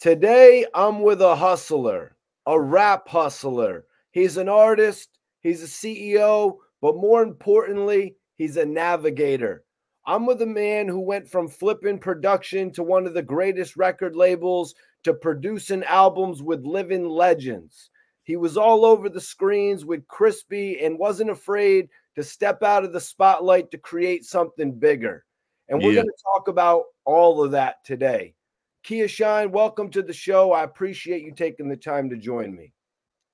Today, I'm with a hustler, a rap hustler. He's an artist, he's a CEO, but more importantly, he's a navigator. I'm with a man who went from flipping production to one of the greatest record labels to producing albums with living legends. He was all over the screens with Krispy and wasn't afraid to step out of the spotlight to create something bigger. And we're yeah. going to talk about all of that today. Kia Shine, welcome to the show. I appreciate you taking the time to join me.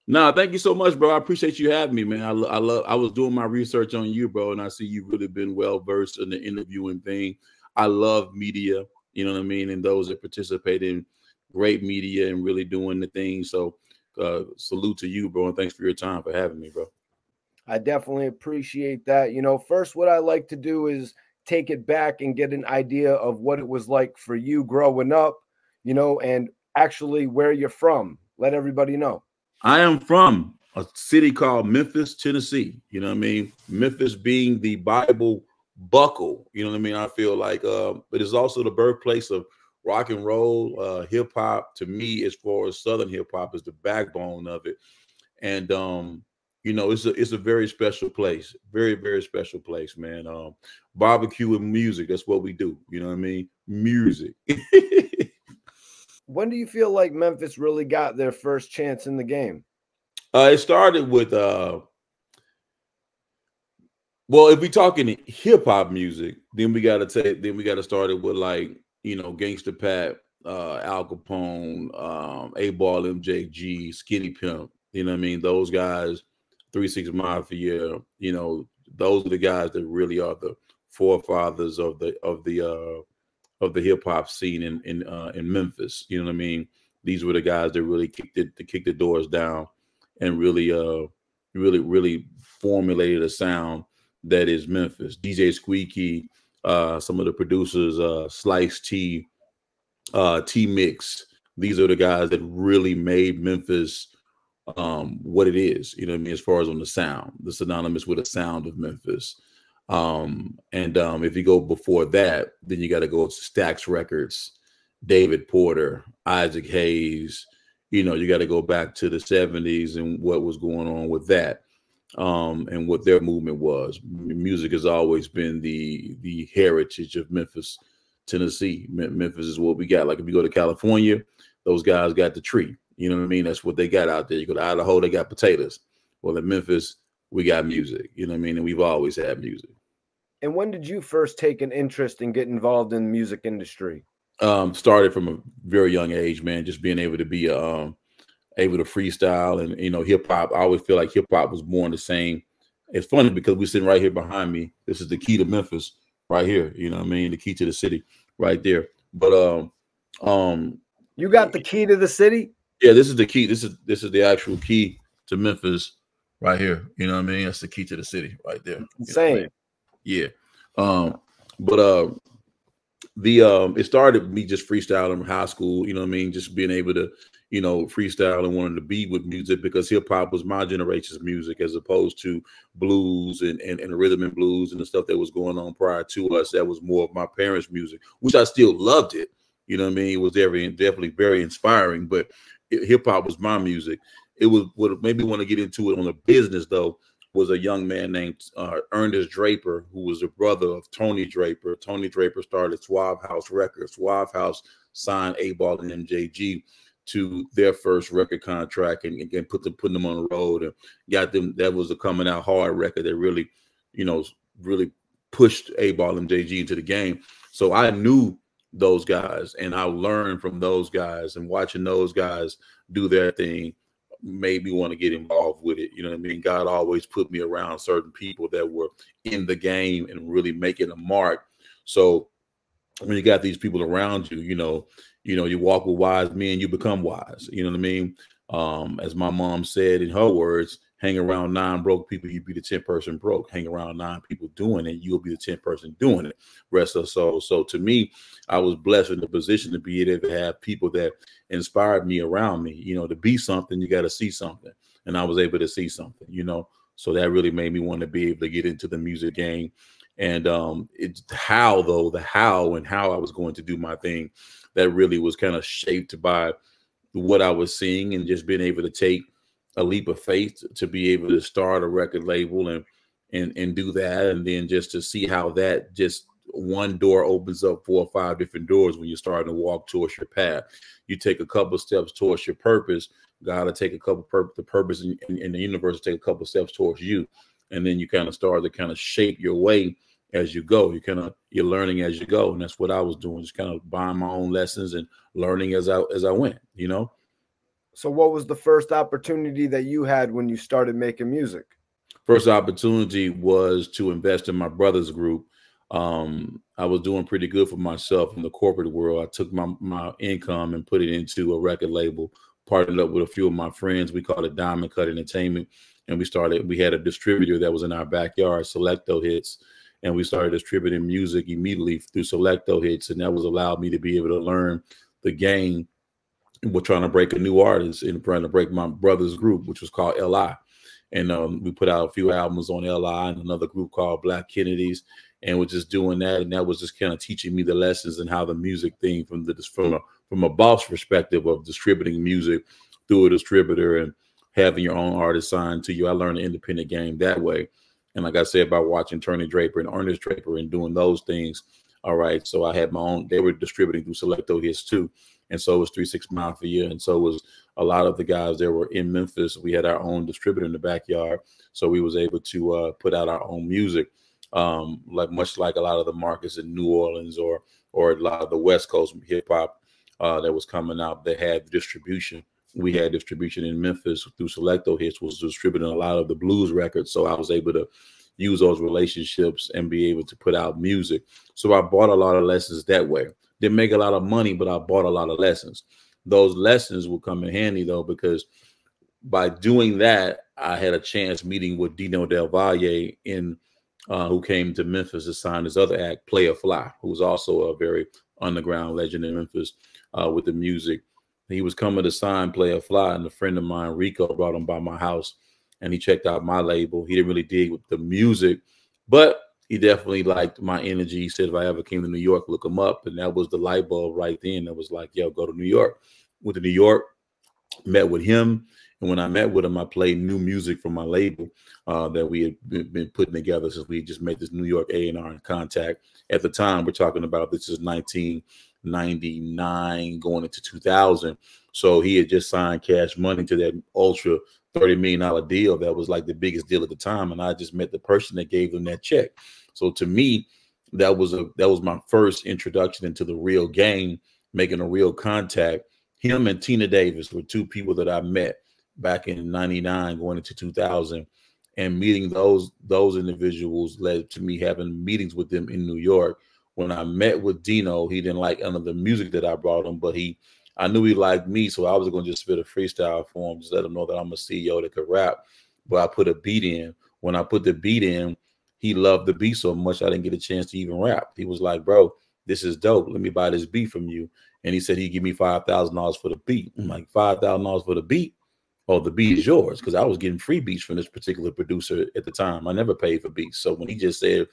No, thank you so much, bro. I appreciate you having me, man. I, I love. I was doing my research on you, bro, and I see you've really been well versed in the interviewing thing. I love media. You know what I mean, and those that participate in great media and really doing the thing. So, uh, salute to you, bro, and thanks for your time for having me, bro. I definitely appreciate that. You know, first, what I like to do is take it back and get an idea of what it was like for you growing up, you know, and actually where you're from. Let everybody know. I am from a city called Memphis, Tennessee. You know what I mean? Memphis being the Bible buckle. You know what I mean? I feel like, uh, but it's also the birthplace of rock and roll, uh, hip hop. To me, as far as Southern hip hop, is the backbone of it. And um, you know, it's a it's a very special place, very very special place, man. Um, barbecue and music, that's what we do. You know what I mean? Music. when do you feel like Memphis really got their first chance in the game? Uh, it started with uh, well, if we talking hip hop music, then we gotta take then we gotta start it with like you know Gangsta Pat, uh, Al Kapone, um, 8Ball MJG, Skinny Pimp. You know what I mean? Those guys Three Six Mafia, you know, those are the guys that really are the forefathers of the of the uh of the hip hop scene in in uh in Memphis. You know what I mean? These were the guys that really kicked it to kick the doors down and really uh really really formulated a sound that is Memphis. DJ Squeaky, uh some of the producers, uh Slice T, uh T Mix. These are the guys that really made Memphis um, what it is, you know I mean, as far as on the sound, the synonymous with the sound of Memphis. Um, and um, if you go before that, then you got to go to Stax Records, David Porter, Isaac Hayes. You know, you got to go back to the 70s and what was going on with that um, and what their movement was. Music has always been the the heritage of Memphis, Tennessee. Memphis is what we got. Like if you go to California, those guys got the tree. You know what I mean? That's what they got out there. You go to Idaho, they got potatoes. Well, in Memphis, we got music. You know what I mean? And we've always had music. And when did you first take an interest and get involved in the music industry? Um, started from a very young age, man. Just being able to be um, able to freestyle and you know hip hop. I always feel like hip hop was born the same. It's funny because we're sitting right here behind me. This is the key to Memphis, right here. You know what I mean? The key to the city, right there. But um, um, you got the key to the city. Yeah, this is the key. This is this is the actual key to Memphis right here. You know what I mean? That's the key to the city right there. Insane. yeah. Um, but uh the um it started me just freestyling in high school, you know what I mean? Just being able to, you know, freestyle and wanting to be with music because hip hop was my generation's music as opposed to blues and, and, and rhythm and blues and the stuff that was going on prior to us. That was more of my parents' music, which I still loved it. You know what I mean? It was every definitely very inspiring, but hip hop was my music. It was what made me want to get into it on the business though was a young man named uh, Ernest Draper, who was a brother of Tony Draper. Tony Draper started Suave House Records. Suave House signed 8Ball and MJG to their first record contract and, and put them putting them on the road and got them. That was a coming out hard record that really, you know, really pushed 8Ball and MJG into the game. So I knew those guys and I learned from those guys and watching those guys do their thing made me want to get involved with it. You know what I mean? God always put me around certain people that were in the game and really making a mark. So when you got these people around you, you know, you know, you walk with wise men, you become wise. You know what I mean? Um, as my mom said in her words, hang around nine broke people, you would be the 10 person broke. Hang around nine people doing it, you'll be the 10 person doing it. Rest of soul. So to me, I was blessed in the position to be able to have people that inspired me around me. You know, to be something, you got to see something. And I was able to see something, you know. So that really made me want to be able to get into the music game. And um, it's how though, the how and how I was going to do my thing that really was kind of shaped by what I was seeing and just being able to take a leap of faith to be able to start a record label and and and do that and then just to see how that just one door opens up four or five different doors when you're starting to walk towards your path. You take a couple steps towards your purpose god will take a couple pur- the purpose in, in, in the universe take a couple steps towards you and then you kind of start to kind of shape your way as you go. You kind of you're learning as you go and that's what i was doing just kind of buying my own lessons and learning as i as i went you know so what was the first opportunity that you had when you started making music first opportunity was to invest in my brother's group. Um, I was doing pretty good for myself in the corporate world. I took my, my income and put it into a record label, partnered up with a few of my friends. We called it Diamond Cut Entertainment. And we started, we had a distributor that was in our backyard, Select-O-Hits. And we started distributing music immediately through Select-O-Hits. And that was allowed me to be able to learn the game. We're trying to break a new artist and trying to break my brother's group, which was called LI and um, we put out a few albums on LI and another group called Black Kennedys, and we're just doing that, and that was just kind of teaching me the lessons and how the music thing from the from a from a boss perspective of distributing music through a distributor and having your own artist signed to you. I learned the independent game that way, and like I said, by watching Tony Draper and Ernest Draper and doing those things. All right, so I had my own. They were distributing through Select-O-Hits too, and so was Three Six Mafia, and so was a lot of the guys that were in Memphis. We had our own distributor in the backyard, so we was able to uh, put out our own music, um, like much like a lot of the markets in New Orleans or or a lot of the West Coast hip hop uh, that was coming out. They had distribution. We had distribution in Memphis through Select-O-Hits was distributing a lot of the blues records, so I was able to use those relationships and be able to put out music. So I bought a lot of lessons that way. Didn't make a lot of money, but I bought a lot of lessons those lessons will come in handy though, because by doing that, I had a chance meeting with Dino Delvaille in uh, who came to Memphis to sign his other act, Playa Fly, who was also a very underground legend in Memphis uh, with the music. He was coming to sign Playa Fly, and a friend of mine, Rico, brought him by my house, and he checked out my label. He didn't really dig with the music, but he definitely liked my energy. He said if I ever came to New York, look him up, and that was the light bulb right then. That was like, yo, go to New York went to New York, met with him. And when I met with him, I played new music from my label uh, that we had been, been, putting together since we just made this New York A&R in contact. At the time, we're talking about this is 1999 going into 2000. So he had just signed cash money to that ultra $30 million deal that was like the biggest deal at the time. And I just met the person that gave them that check. So to me, that was a that was my first introduction into the real game, making a real contact him and Tina Davis were two people that I met back in 99 going into 2000 and meeting those those individuals led to me having meetings with them in New York. When I met with Dino, he didn't like none of the music that I brought him, but he I knew he liked me, so I was going to just spit a freestyle for him, just let him know that I'm a CEO that could rap. But I put a beat in. When I put the beat in, he loved the beat so much I didn't get a chance to even rap. He was like, "Bro, this is dope. Let me buy this beat from you." and he said he'd give me five thousand dollars for the beat. I'm like five thousand dollars for the beat. Oh, the beat is yours because I was getting free beats from this particular producer at the time. I never paid for beats, so when he just said,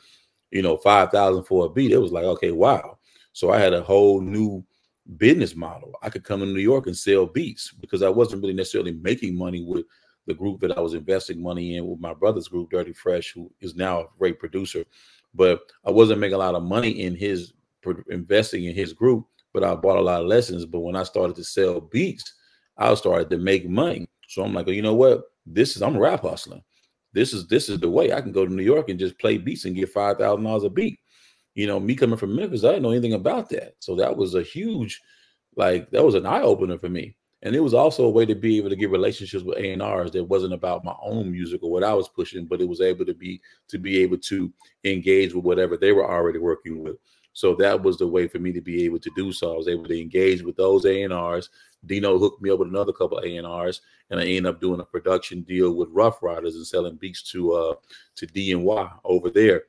you know, five thousand for a beat, it was like, okay, wow. So I had a whole new business model. I could come to New York and sell beats because I wasn't really necessarily making money with the group that I was investing money in with my brother's group, Dirty Fresh, who is now a great producer. But I wasn't making a lot of money in his investing in his group but I bought a lot of lessons. But when I started to sell beats, I started to make money. So I'm like, well, you know what? This is I'm rap hustling. This is this is the way I can go to New York and just play beats and get five thousand dollars a beat. You know, me coming from Memphis, I didn't know anything about that. So that was a huge, like that was an eye opener for me. And it was also a way to be able to get relationships with A&Rs that wasn't about my own music or what I was pushing, but it was able to be to be able to engage with whatever they were already working with. So that was the way for me to be able to do so. I was able to engage with those A&Rs. Dino hooked me up with another couple A&Rs, and I ended up doing a production deal with Ruff Ryders and selling beats to uh to D and Y over there.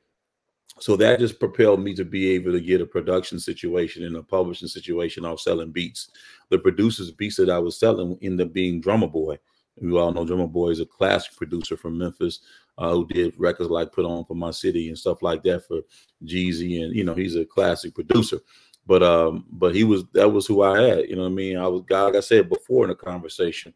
So that just propelled me to be able to get a production situation and a publishing situation off selling beats. The producers' beats that I was selling ended up being Drumma Boy. We all know Drumma Boy is a classic producer from Memphis uh, who did records like Put On for My City and stuff like that for Jeezy. And, you know, he's a classic producer. But um, but he was that was who I had. You know what I mean? I was God, like I said before in the conversation,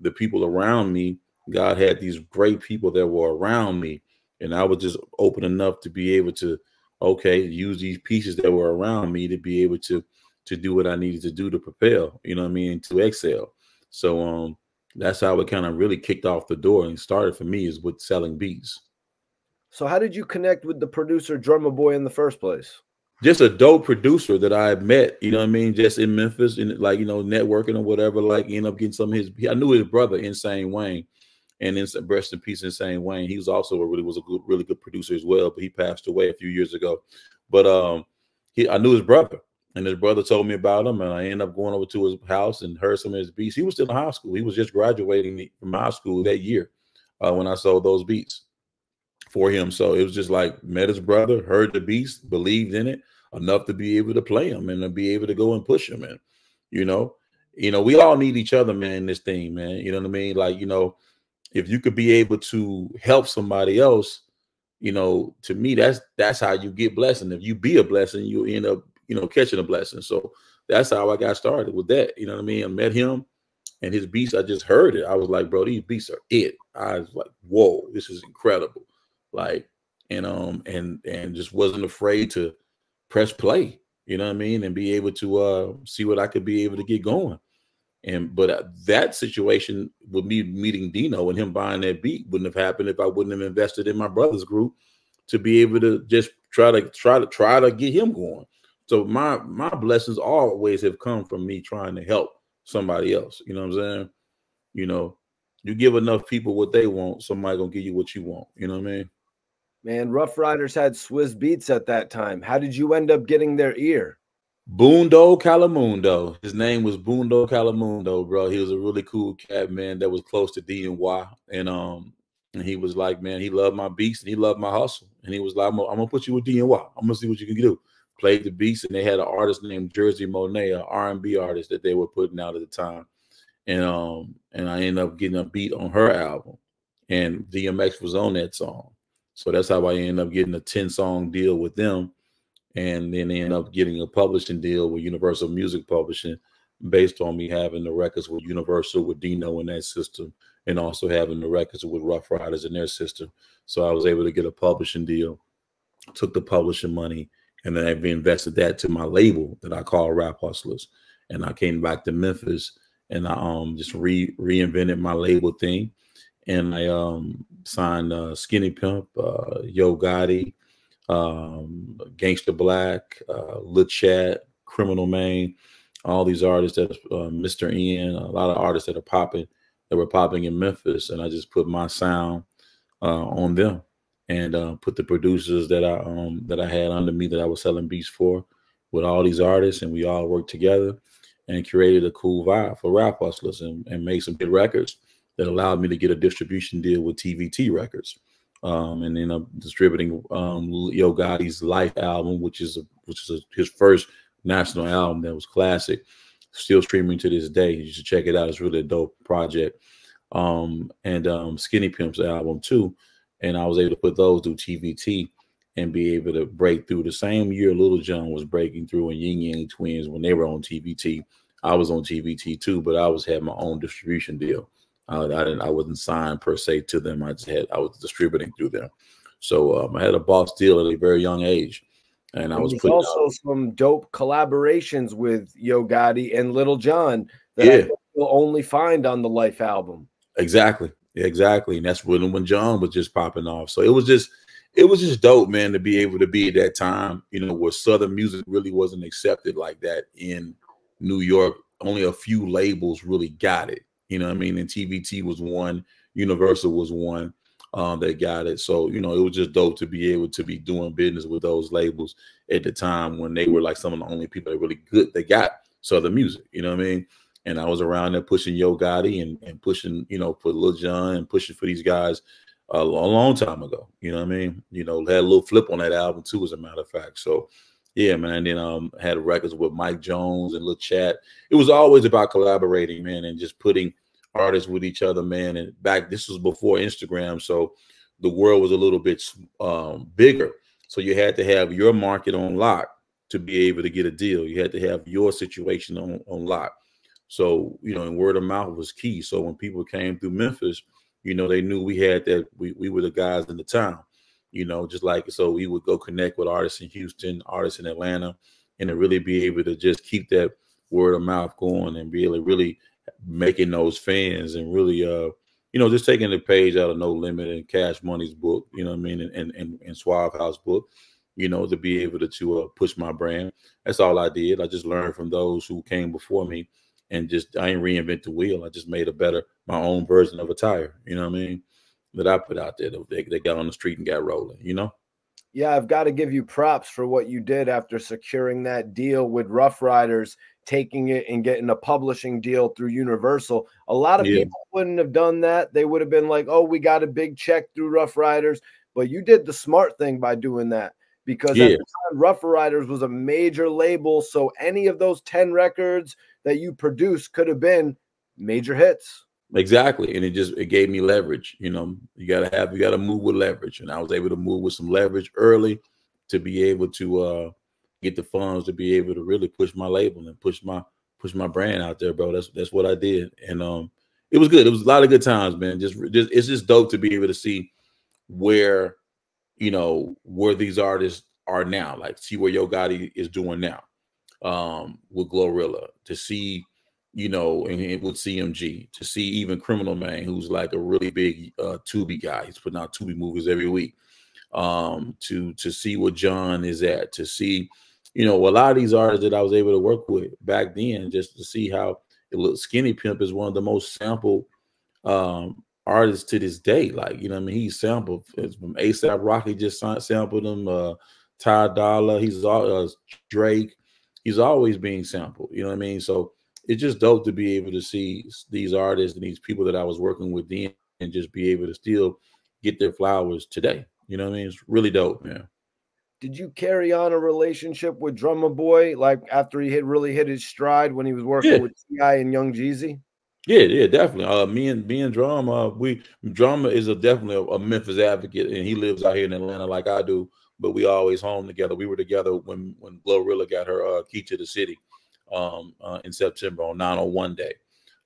the people around me, God had these great people that were around me, and I was just open enough to be able to, okay, use these pieces that were around me to be able to to do what I needed to do to propel. You know what I mean? To excel. So um, that's how it kind of really kicked off the door and started for me is with selling beats. So how did you connect with the producer Drumma Boy in the first place? just a dope producer that I met, you know what I mean, just in Memphis and like, you know, networking or whatever, like end up getting some of his I knew his brother Insane Wayne and then rest in peace Insane Wayne. He was also a really was a good, really good producer as well, but he passed away a few years ago. But um he I knew his brother and his brother told me about him and I ended up going over to his house and heard some of his beats. He was still in high school. He was just graduating from high school that year uh, when I sold those beats for him. So it was just like met his brother, heard the beats, believed in it enough to be able to play him and to be able to go and push him. And you know, you know, we all need each other, man. In this thing, man. You know what I mean? Like you know, if you could be able to help somebody else, you know, to me, that's that's how you get blessing. If you be a blessing, you end up, you know, catching a blessing. So that's how I got started with that. You know what I mean? I met him and his beats. I just heard it. I was like, bro, these beats are it. I was like, whoa, this is incredible. Like, and um, and and just wasn't afraid to press play, you know what I mean, and be able to uh see what I could be able to get going. And but uh, that situation with me meeting Dino and him buying that beat wouldn't have happened if I wouldn't have invested in my brother's group to be able to just try to try to try to get him going. So my my blessings always have come from me trying to help somebody else. You know what I'm saying? You know, you give enough people what they want, somebody gonna give you what you want. You know what I mean? Man, Ruff Ryders had Swizz Beatz at that time. How did you end up getting their ear? Bundo Calamundo. His name was Bundo Calamundo, bro. He was a really cool cat, man, that was close to DNY. And um, and he was like, man, he loved my beats and he loved my hustle. And he was like, I'm gonna, put you with DNY. I'm gonna see what you can do. Played the beats, and they had an artist named Jersey Monet, an R&B artist that they were putting out at the time. And um, and I ended up getting a beat on her album, and DMX was on that song. So that's how I ended up getting a 10 song deal with them. And then end up getting a publishing deal with Universal Music Publishing based on me having the records with Universal with Dino in that system and also having the records with Ruff Ryders in their system. So I was able to get a publishing deal, took the publishing money, and then I've invested that to my label that I call Rap Hustlers. And I came back to Memphis and I um just re reinvented my label thing and I um, signed uh, Skinny Pimp, uh, Yo Gotti, um, Gangsta Blac, uh, La Chat, Criminal Manne, all these artists that uh, Mr. Ian, a lot of artists that are popping, that were popping in Memphis, and I just put my sound uh, on them and uh, put the producers that I um, that I had under me that I was selling beats for with all these artists, and we all worked together and created a cool vibe for rap hustlers and, and made some good records that allowed me to get a distribution deal with TVT Records, um, and then I'm distributing um, Yo Gotti's Life album, which is a, which is a, his first national album that was classic. Still streaming to this day. You should check it out. It's really a dope project. Um, and um, Skinny Pimp's album too. And I was able to put those through TVT and be able to break through the same year Lil Jon was breaking through and Ying Yang Twins when they were on TVT. I was on TVT too, but I was had my own distribution deal. I, I, didn't. I wasn't signed per se to them. I just had. I was distributing through them. So um, I had a boss deal at a very young age, and I was also out, some dope collaborations with Yo Gotti and Lil Jon that yeah. you'll only find on the Life album. Exactly, exactly, and that's when when Jon was just popping off. So it was just it was just dope, man, to be able to be at that time, you know, where Southern music really wasn't accepted like that in New York. Only a few labels really got it. You know what I mean? And TVT was one, Universal was one um, that got it. So, you know, it was just dope to be able to be doing business with those labels at the time when they were like some of the only people that really good they got Southern music. You know what I mean? And I was around there pushing Yo Gotti and, and pushing, you know, for Lil Jon and pushing for these guys a, a long time ago. You know what I mean? You know, had a little flip on that album too, as a matter of fact. So yeah, man. And then um had records with Mike Jones and La Chat. It was always about collaborating, man, and just putting artists with each other, man. And back this was before Instagram, so the world was a little bit um, bigger. So you had to have your market on lock to be able to get a deal. You had to have your situation on, on lock. So, you know, and word of mouth was key. So when people came through Memphis, you know, they knew we had that we, we were the guys in the town, you know, just like so we would go connect with artists in Houston, artists in Atlanta, and to really be able to just keep that word of mouth going and be able to really making those fans and really uh you know just taking the page out of no limit and cash money's book you know what i mean and and, and suave house book you know to be able to, to uh, push my brand. That's all i did. I just learned from those who came before me and just i ain't reinvent the wheel. I just made a better my own version of a tire you know what i mean that i put out there they, they got on the street and got rolling you know yeah, I've got to give you props for what you did after securing that deal with Ruff Ryders, taking it and getting a publishing deal through Universal. A lot of yeah. people wouldn't have done that. They would have been like, "Oh, we got a big check through Ruff Ryders. but you did the smart thing by doing that because yeah. at the time, Ruff Ryders was a major label. So any of those ten records that you produced could have been major hits. Exactly, and it just it gave me leverage. You know, you gotta have you gotta move with leverage, and I was able to move with some leverage early to be able to uh get the funds to be able to really push my label and push my push my brand out there, bro. That's that's what I did, and um, it was good. It was a lot of good times, man. Just just it's just dope to be able to see where you know where these artists are now, like see where Yo Gotti is doing now, um, with Glorilla, to see you know, and, and with CMG, to see even Criminal Manne, who's like a really big uh Tubi guy. He's putting out Tubi movies every week. Um, to to see what Jon is at, to see you know, a lot of these artists that I was able to work with back then, just to see how it looked. Skinny Pimp is one of the most sampled um, artists to this day. Like, you know, I mean, he's sampled from ASAP Rocky just sampled him. Uh, Ty Dolla, he's all uh, Drake. He's always being sampled. You know what I mean? So it's just dope to be able to see these artists and these people that I was working with then, and just be able to still get their flowers today. You know what I mean? It's really dope, man did you carry on a relationship with Drumma Boy like after he had really hit his stride when he was working yeah. with T.I. and Young Jeezy? Yeah, yeah, definitely. Uh, me and me and Drum, uh, we Drumma is a definitely a, a, Memphis advocate, and he lives out here in Atlanta like I do. But we always home together. We were together when when Glorilla got her uh, key to the city um, uh, in September on 901 day.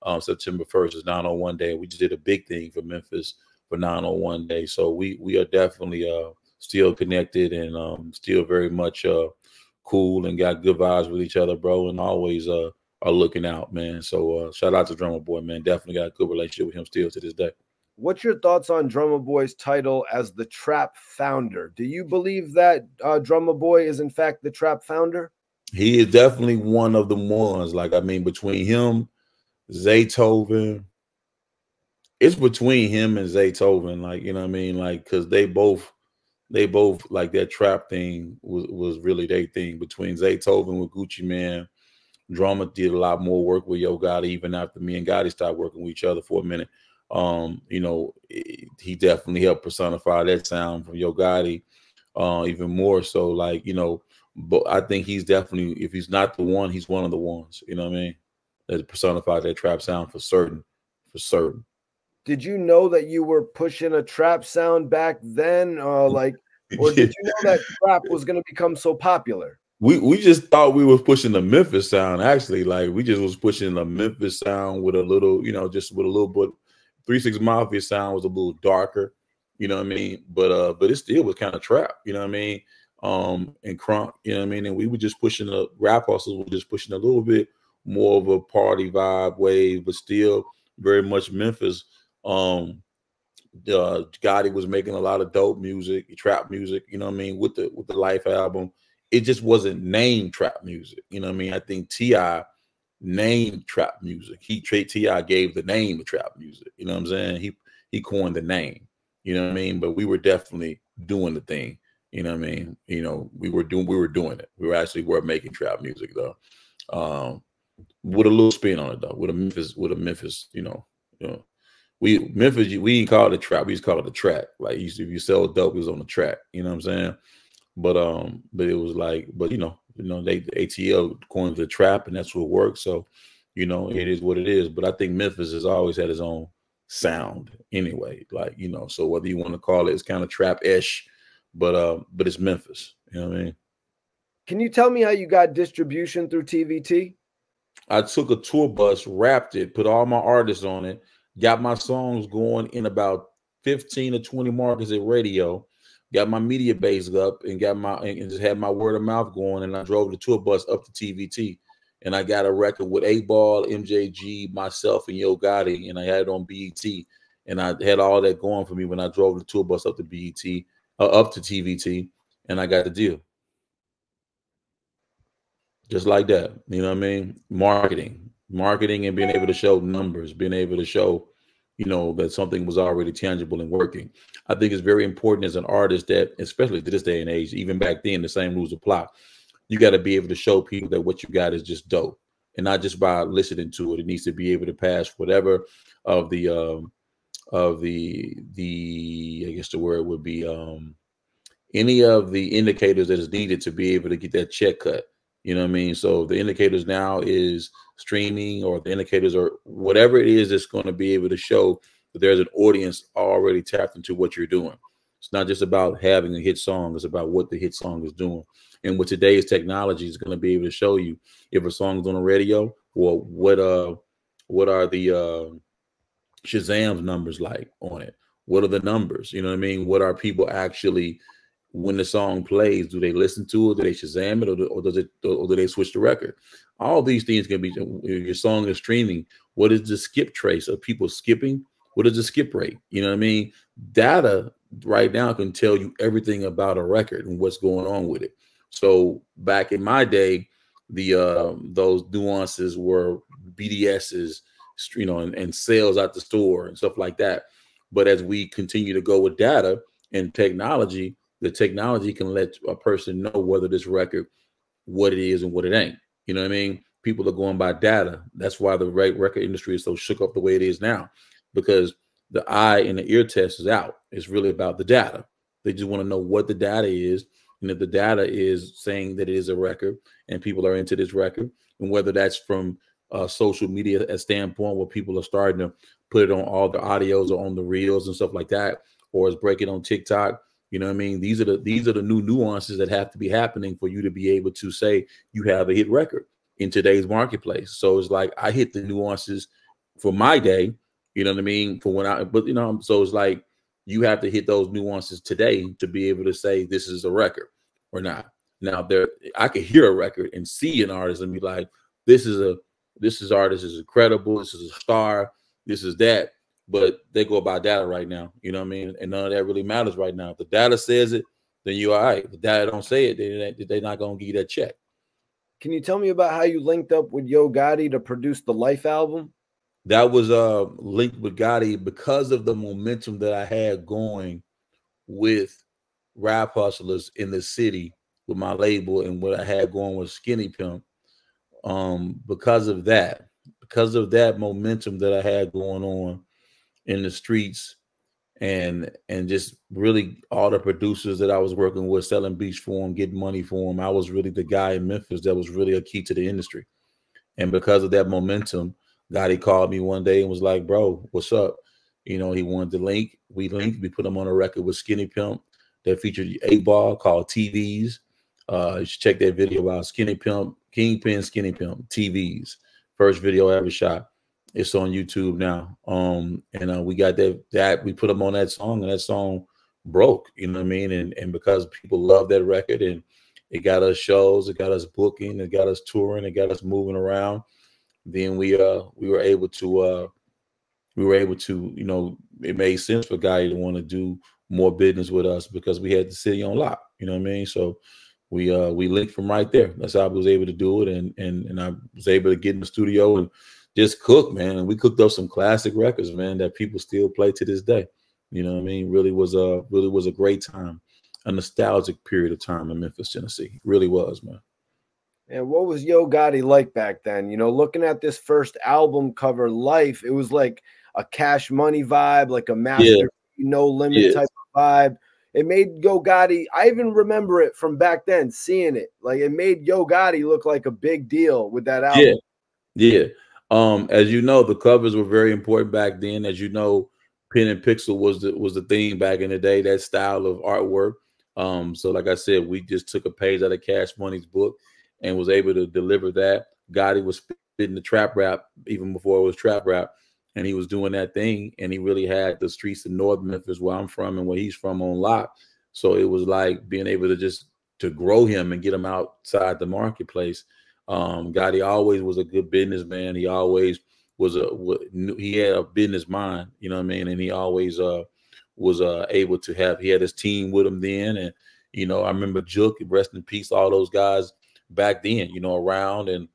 Um, September 1st is 901 day. We just did a big thing for Memphis for 901 day. So we we are definitely uh still connected and um, still very much uh, cool and got good vibes with each other, bro, and always uh, are looking out, man. So uh, shout out to Drumma Boy, man. Definitely got a good relationship with him still to this day. What's your thoughts on Drumma Boy's title as the Trap Founder? Do you believe that uh, Drumma Boy is in fact the Trap Founder? He is definitely one of the ones. Like I mean, between him, Zaytoven, it's between him and Zaytoven. Like you know what I mean, like because they both they both like that trap thing was, was really their thing between Zaytoven with Gucci Mane. Drumma did a lot more work with Yo Gotti even after me and Gotti started working with each other for a minute. Um, you know, he definitely helped personify that sound from Yo Gotti, uh, even more so. Like, you know, but I think he's definitely, if he's not the one, he's one of the ones, you know what I mean? That personified that trap sound for certain, for certain did you know that you were pushing a trap sound back then? Uh, like, or did you know that trap was going to become so popular? We we just thought we were pushing the Memphis sound. Actually, like we just was pushing the Memphis sound with a little, you know, just with a little bit. Three Six Mafia sound was a little darker, you know what I mean. But uh, but it still was kind of trap, you know what I mean. Um, and crunk, you know what I mean. And we were just pushing the rap hustles were just pushing a little bit more of a party vibe wave, but still very much Memphis um, uh, Gotti was making a lot of dope music, trap music. You know what I mean? With the with the Life album, it just wasn't named trap music. You know what I mean? I think T.I. named trap music. He T.I. gave the name of trap music. You know what I'm saying? He he coined the name. You know what I mean? But we were definitely doing the thing. You know what I mean? You know, we were doing we were doing it. We were actually were making trap music though. Um, with a little spin on it though, with a Memphis, with a Memphis, you know, you know, we Memphis, we didn't call it a trap. We just called it a track. Like if you sell dope, it was on the track. You know what I'm saying? But um, but it was like, but you know, you know, they the ATL coined the trap, and that's what works. So, you know, it is what it is. But I think Memphis has always had its own sound anyway. Like you know, so whether you want to call it, it's kind of trap ish, but uh, but it's Memphis. You know what I mean? Can you tell me how you got distribution through TVT? I took a tour bus, wrapped it, put all my artists on it, got my songs going in about 15 to 20 markets at radio, got my media base up and got my and just had my word of mouth going. And I drove the tour bus up to TVT. And I got a record with 8Ball, MJG, myself, and Yo Gotti, and I had it on BET. And I had all that going for me when I drove the tour bus up to BET, uh, up to TVT, and I got the deal. Just like that. You know what I mean? Marketing, marketing, and being able to show numbers, being able to show you know that something was already tangible and working i think it's very important as an artist that especially to this day and age even back then the same rules apply you got to be able to show people that what you got is just dope and not just by listening to it it needs to be able to pass whatever of the um of the the i guess the word would be um any of the indicators that is needed to be able to get that check cut you know what I mean? So the indicators now is streaming or the indicators or whatever it is that's going to be able to show that there's an audience already tapped into what you're doing. It's not just about having a hit song, it's about what the hit song is doing. And with today's technology is going to be able to show you if a song's on the radio or what uh what are the uh Shazam's numbers like on it? What are the numbers? You know what I mean? What are people actually when the song plays, do they listen to it? Do they Shazam it, or, do, or does it, or do they switch the record? All these things can be. Your song is streaming. What is the skip trace of people skipping? What is the skip rate? You know what I mean? Data right now can tell you everything about a record and what's going on with it. So back in my day, the uh, those nuances were BDSs, you know, and, and sales at the store and stuff like that. But as we continue to go with data and technology, the technology can let a person know whether this record, what it is and what it ain't. You know what I mean? People are going by data. That's why the record industry is so shook up the way it is now, because the eye and the ear test is out. It's really about the data. They just want to know what the data is, and if the data is saying that it is a record, and people are into this record, and whether that's from uh, social media standpoint where people are starting to put it on all the audios or on the reels and stuff like that, or is breaking on TikTok you know what I mean? These are the these are the new nuances that have to be happening for you to be able to say you have a hit record in today's marketplace. So it's like I hit the nuances for my day, you know what I mean? For when I but you know, so it's like you have to hit those nuances today to be able to say this is a record or not. Now there I could hear a record and see an artist and be like, this is a this is artist is incredible, this is a star, this is that but they go by data right now. You know what I mean? And none of that really matters right now. If the data says it, then you're all right. If the data don't say it, then they're not gonna give you that check. Can you tell me about how you linked up with Yo Gotti to produce the Life album? That was uh linked with Gotti because of the momentum that I had going with rap hustlers in the city with my label and what I had going with Skinny Pimp. Um, because of that, because of that momentum that I had going on, in the streets and and just really all the producers that I was working with selling beats for them, getting money for them. I was really the guy in Memphis that was really a key to the industry. And because of that momentum, Gotti called me one day and was like, "Bro, what's up?" You know, he wanted to link. We linked. We put him on a record with Skinny Pimp that featured 8Ball called TVs. Uh, you should check that video out. Skinny Pimp, Kingpin, Skinny Pimp, TVs. First video I ever shot. It's on YouTube now. Um, and uh, we got that that we put them on that song, and that song broke. You know what I mean? And and because people love that record, and it got us shows, it got us booking, it got us touring, it got us moving around. Then we uh we were able to uh we were able to you know it made sense for Guy to want to do more business with us because we had the city on lock. You know what I mean? So we uh we linked from right there. That's how I was able to do it, and and and I was able to get in the studio and just cook, man. And we cooked up some classic records, man, that people still play to this day. You know what I mean? Really was a really was a great time, a nostalgic period of time in Memphis, Tennessee. really was, man. And what was Yo Gotti like back then? You know, looking at this first album cover, Life, it was like a cash money vibe, like a master yeah. no limit yeah. type of vibe. It made Yo Gotti, I even remember it from back then, seeing it. Like it made Yo Gotti look like a big deal with that album. Yeah. Yeah. Um, as you know, the covers were very important back then. As you know, pen and pixel was the was the thing back in the day. That style of artwork. Um, so like I said, we just took a page out of Cash Money's book and was able to deliver that. Gotti was spitting the trap rap even before it was trap rap, and he was doing that thing, and he really had the streets of North Memphis, where I'm from and where he's from, on lock. So it was like being able to just to grow him and get him outside the marketplace. Um, he always was a good businessman. He always was a he had a business mind, you know what I mean, and he always uh was uh able to have he had his team with him then, and you know I remember Jook, rest in peace, all those guys back then, you know, around, and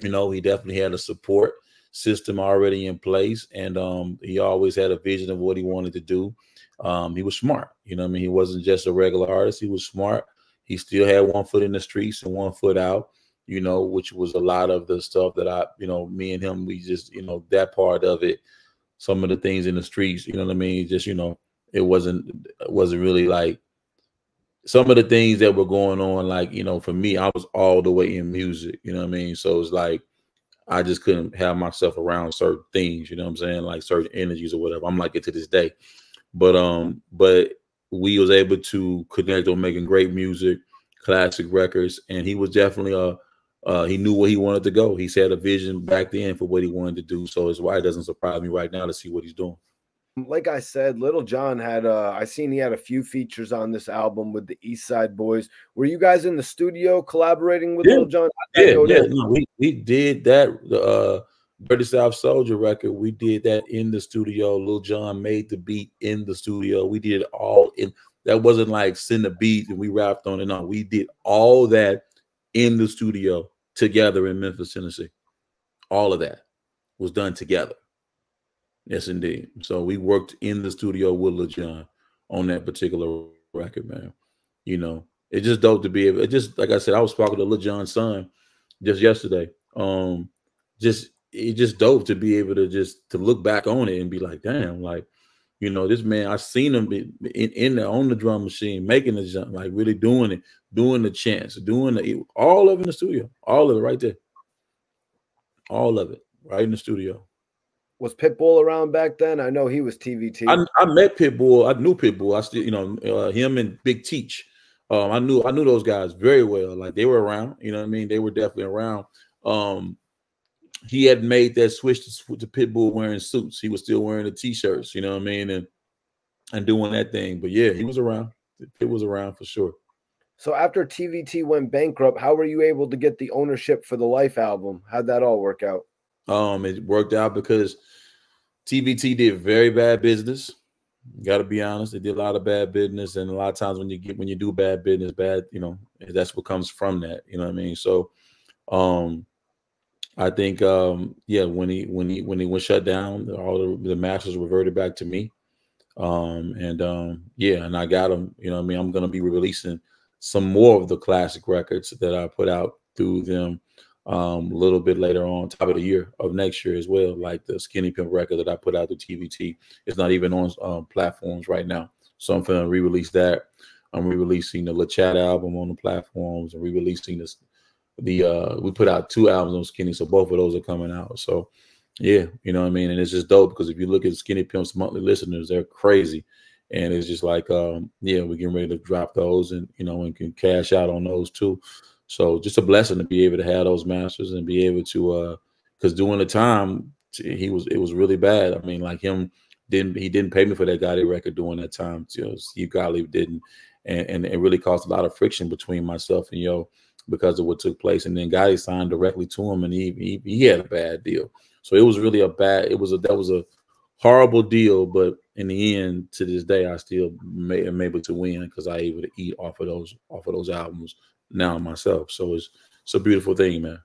you know he definitely had a support system already in place, and um he always had a vision of what he wanted to do. Um, he was smart, you know, I mean, he wasn't just a regular artist; he was smart. He still had one foot in the streets and one foot out you know, which was a lot of the stuff that I, you know, me and him, we just, you know, that part of it, some of the things in the streets, you know what I mean? Just, you know, it wasn't, it wasn't really like some of the things that were going on, like, you know, for me, I was all the way in music, you know what I mean? So it's like, I just couldn't have myself around certain things, you know what I'm saying? Like certain energies or whatever. I'm like it to this day. But, um, but we was able to connect on making great music, classic records. And he was definitely a, uh, he knew where he wanted to go. He had a vision back then for what he wanted to do. So it's why it doesn't surprise me right now to see what he's doing. Like I said, Lil Jon had uh I seen he had a few features on this album with the East Side Boyz. Were you guys in the studio collaborating with yeah. Lil Jon? Yeah, yeah. No, we, we did that uh Dirty South Soldier record. We did that in the studio. Lil Jon made the beat in the studio. We did it all in that wasn't like send a beat and we rapped on it. No, we did all that in the studio together in Memphis, Tennessee. All of that was done together. Yes, indeed. So we worked in the studio with Lil Jon on that particular record, man. You know, it's just dope to be able. It just like I said, I was talking to Lil Jon's son just yesterday. Um, just it just dope to be able to just to look back on it and be like, damn, like you know, this man, I seen him in, in there on the drum machine, making the jump, like really doing it, doing the chance, doing the all of it in the studio, all of it right there, all of it right in the studio. Was Pitbull around back then? I know he was TVT. I, I met Pitbull. I knew Pitbull. I still, you know, uh, him and Big Teach. Um, I knew I knew those guys very well. Like they were around. You know what I mean? They were definitely around. Um, he had made that switch to, to Pitbull wearing suits. He was still wearing the t-shirts, you know what I mean, and and doing that thing. But yeah, he was around. It was around for sure. So after TVT went bankrupt, how were you able to get the ownership for the Life album? How'd that all work out? Um, it worked out because TVT did very bad business. Got to be honest, they did a lot of bad business, and a lot of times when you get when you do bad business, bad, you know, that's what comes from that. You know what I mean? So, um, I think um, yeah, when he when he when he went shut down, all the, the masters reverted back to me. Um, and um, yeah, and I got them, you know what I mean? I'm gonna be releasing some more of the classic records that I put out through them um, a little bit later on, top of the year of next year as well. Like the Skinny Pimp record that I put out to TVT. It's not even on um, platforms right now. So I'm gonna re-release that. I'm re-releasing the La Chat album on the platforms and re-releasing this the uh we put out two albums on Skinny, so both of those are coming out. So yeah, you know what I mean? And it's just dope because if you look at Skinny Pimp's monthly listeners, they're crazy. And it's just like um, yeah, we're getting ready to drop those and you know, and can cash out on those too. So just a blessing to be able to have those masters and be able to uh because during the time he was it was really bad. I mean, like him didn't he didn't pay me for that Gotti record during that time. You know, Steve Gottlieb didn't, and, and it really caused a lot of friction between myself and yo because of what took place. And then Gotti signed directly to him, and he, he he had a bad deal. So it was really a bad. It was a that was a horrible deal, but in the end, to this day, I still may, am able to win because I able to eat off of those off of those albums now myself. So it's it's a beautiful thing, man.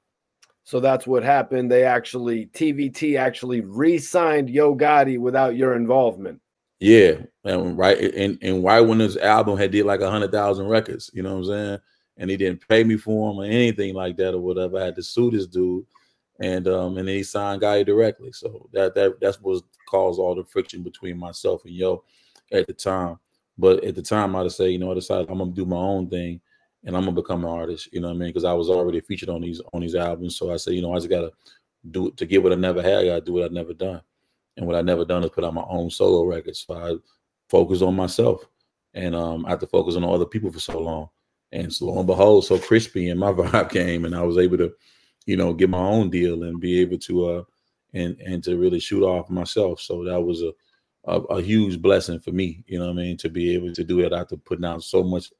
So that's what happened. They actually TVT actually re-signed Yo Gotti without your involvement. Yeah, and right, and and why when this album had did like a hundred thousand records, you know what I'm saying? and he didn't pay me for him or anything like that or whatever. I had to sue this dude, and um, and then he signed Guy directly. So that that that's what caused all the friction between myself and Yo at the time. But at the time, I'd say, you know, I decided I'm gonna do my own thing, and I'm gonna become an artist. You know what I mean? Because I was already featured on these on these albums. So I said, you know, I just gotta do it to get what I never had. I gotta do what I've never done, and what I never done is put out my own solo records. So I focus on myself and um, I had to focus on other people for so long. And so lo and behold, so Krispy and my vibe came, and I was able to, you know, get my own deal and be able to uh and and to really shoot off myself. So that was a a, a huge blessing for me, you know what I mean, to be able to do it after putting out so much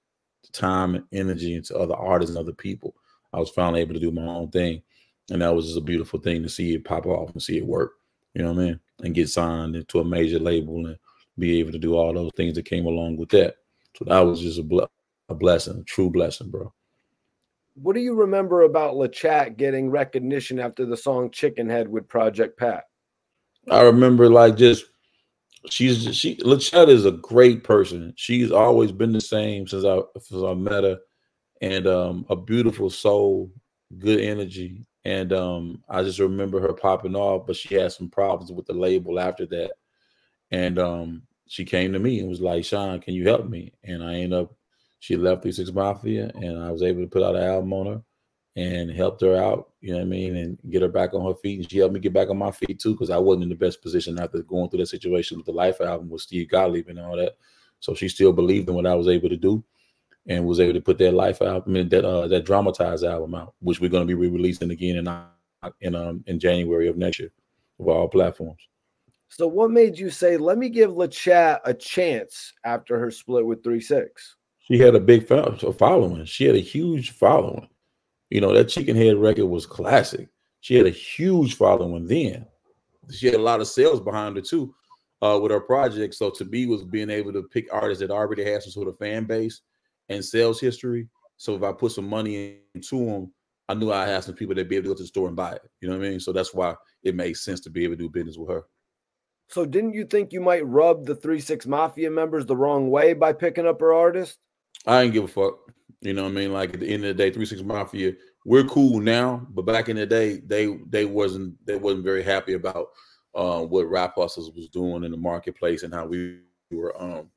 time and energy into other artists and other people. I was finally able to do my own thing. And that was just a beautiful thing to see it pop off and see it work, you know what I mean? And get signed into a major label and be able to do all those things that came along with that. So that was just a, a blessing, a true blessing, bro. What do you remember about La Chat getting recognition after the song Chicken Head with Project Pat? I remember like just she's she La Chat is a great person. She's always been the same since I since I met her, and um, a beautiful soul, good energy, and um, I just remember her popping off. But she had some problems with the label after that, and um, she came to me and was like, "Sean, can you help me?" And I ended up she left Three Six Mafia, and I was able to put out an album on her and helped her out, you know what I mean, and get her back on her feet. And she helped me get back on my feet too, because I wasn't in the best position after going through that situation with the Life album with Steve Gottlieb and all that. So she still believed in what I was able to do, and was able to put that Life album, I mean, that uh, that dramatized album out, which we're going to be re-releasing again in in um in January of next year, of all platforms. So, what made you say, "Let me give La Chat a chance" after her split with Three Six? She had a big following. She had a huge following you know, that chicken head record was classic. She had a huge following then. She had a lot of sales behind her too, uh, with her project. So to me was being able to pick artists that already had some sort of fan base and sales history. So if I put some money into them, I knew I had some people that'd be able to go to the store and buy it. You know what I mean? So that's why it made sense to be able to do business with her. So didn't you think you might rub the three six mafia members the wrong way by picking up her artist? I didn't give a fuck. You know what I mean? Like at the end of the day, Three Six Mafia, we're cool now, but back in the day, they they wasn't they wasn't very happy about uh, what Rap Hustlers was doing in the marketplace and how we were um,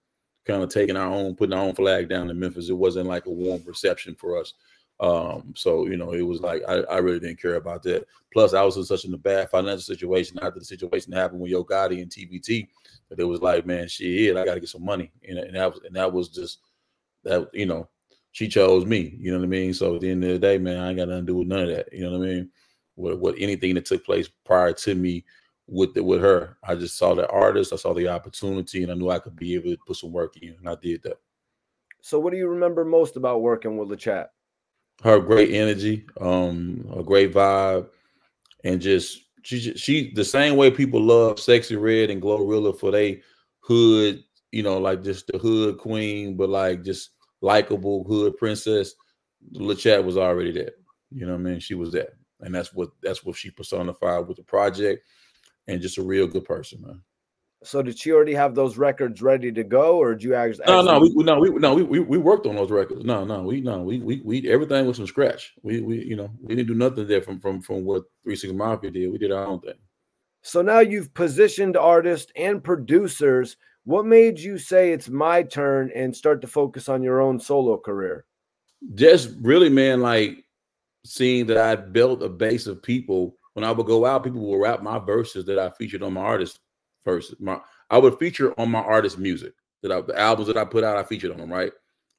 kind of taking our own, putting our own flag down in Memphis. It wasn't like a warm reception for us. Um, so you know, it was like I, I really didn't care about that. Plus, I was in such a bad financial situation after the situation happened with Yo Gotti and TVT that it was like, man, shit, I got to get some money, and, and that was and that was just that you know she chose me. You know what I mean? So at the end of the day, man, I ain't got nothing to do with none of that. You know what I mean? What what anything that took place prior to me with the, with her, I just saw the artist, I saw the opportunity, and I knew I could be able to put some work in, and I did that. So, what do you remember most about working with La Chat? Her great energy, um, a great vibe, and just she she the same way people love Sexyy Red and Glorilla for they hood, you know, like just the hood queen, but like just likable hood princess, La Chat was already there. You know what I mean? She was there. And that's what that's what she personified with the project and just a real good person, man. So did she already have those records ready to go, or did you actually? No, no, we, no, we no, we, we, we worked on those records. No, no, we no, we we we everything was from scratch. We we you know we didn't do nothing there from from from what Three Six Mafia did. We did our own thing. So now you've positioned artists and producers what made you say it's my turn and start to focus on your own solo career? Just really, man, like seeing that I built a base of people. When I would go out, people would rap my verses that I featured on my artist verses. My I would feature on my artist music that I, the albums that I put out, I featured on them, right?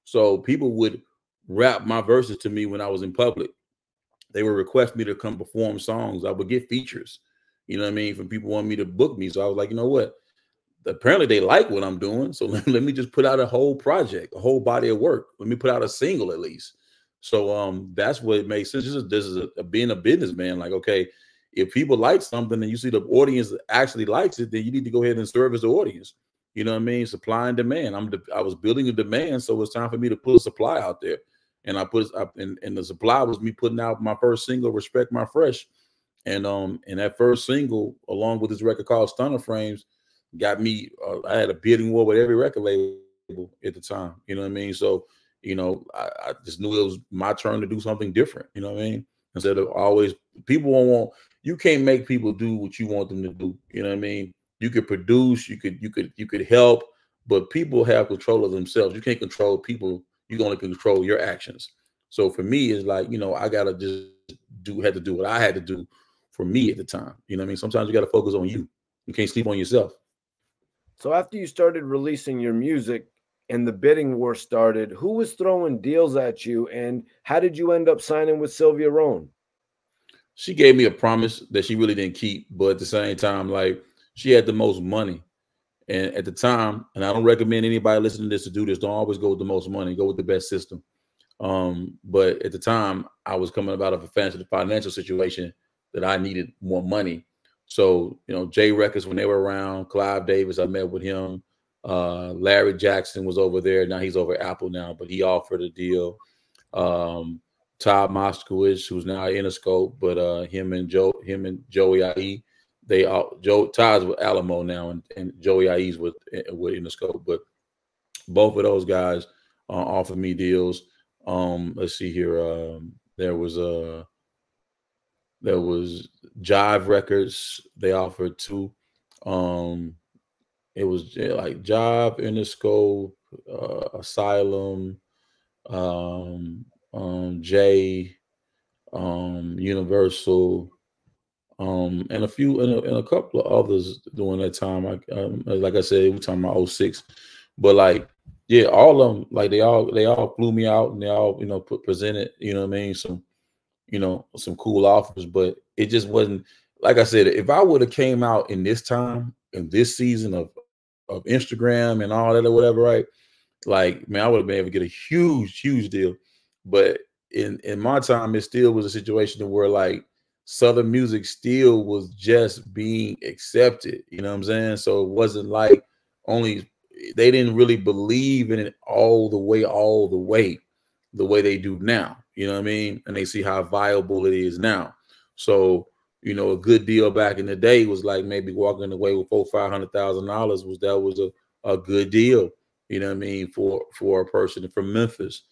So people would rap my verses to me when I was in public. They would request me to come perform songs. I would get features, you know what I mean? From people want me to book me. So I was like, you know what? Apparently they like what I'm doing. So let, let, me just put out a whole project, a whole body of work. Let me put out a single at least. So um that's what it makes sense. This is this is a, a, being a businessman. Like, okay, if people like something and you see the audience actually likes it, then you need to go ahead and service the audience. You know what I mean? Supply and demand. I'm I was building a demand, so it's time for me to put a supply out there. And I put up and, and the supply was me putting out my first single, Respect My Fresh. And um and that first single, along with this record called Stunner Frames, got me. Uh, I had a bidding war with every record label at the time. You know what I mean? So you know, I, I, just knew it was my turn to do something different. You know what I mean? Instead of always people won't want you can't make people do what you want them to do. You know what I mean? You could produce, you could you could you could help, but people have control of themselves. You can't control people. Going to control your actions. So for me, it's like you know I gotta just do had to do what I had to do for me at the time. You know what I mean? Sometimes you got to focus on you. You can't sleep on yourself. So after you started releasing your music, and the bidding war started, who was throwing deals at you and how did you end up signing with Sylvia Rhone? She gave me a promise that she really didn't keep, but at the same time, like she had the most money. And at the time, and I don't recommend anybody listening to this to do this, don't always go with the most money, go with the best system. Um, but at the time, I was coming about of a financial financial situation that I needed more money. So, you know, J Records, when they were around, Clive Davis, I met with him. Uh, Larry Jackson was over there. Now he's over at Apple now, but he offered a deal. Um, Todd Moskowitz, who's now at Interscope, but uh, him and Joe, him and Joey IE, they all Joe Todd's with Alamo now, and, and Joey IE's with with Interscope. But both of those guys uh, offered me deals. Um, let's see here. Um, there was a there was Jive Records. They offered two. Um, it was like Jive, Interscope, uh, Asylum, um, um, J, um, Universal, um, and a few and a, and a, couple of others during that time. I, um, like I said, we're talking about 06. but like yeah, all of them like they all they all flew me out and they all you know put presented you know what I mean some you know some cool offers, but it just wasn't like I said. If I would have came out in this time in this season of of Instagram and all that or whatever, right? Like, man, I would have been able to get a huge, huge deal. But in in my time, it still was a situation where like Southern music still was just being accepted. You know what I'm saying? So it wasn't like only they didn't really believe in it all the way, all the way, the way they do now. You know what I mean? And they see how viable it is now. So you know, a good deal back in the day was like maybe walking away with four, five hundred thousand dollars was that was a, a good deal, you know what I mean, for for a person from Memphis.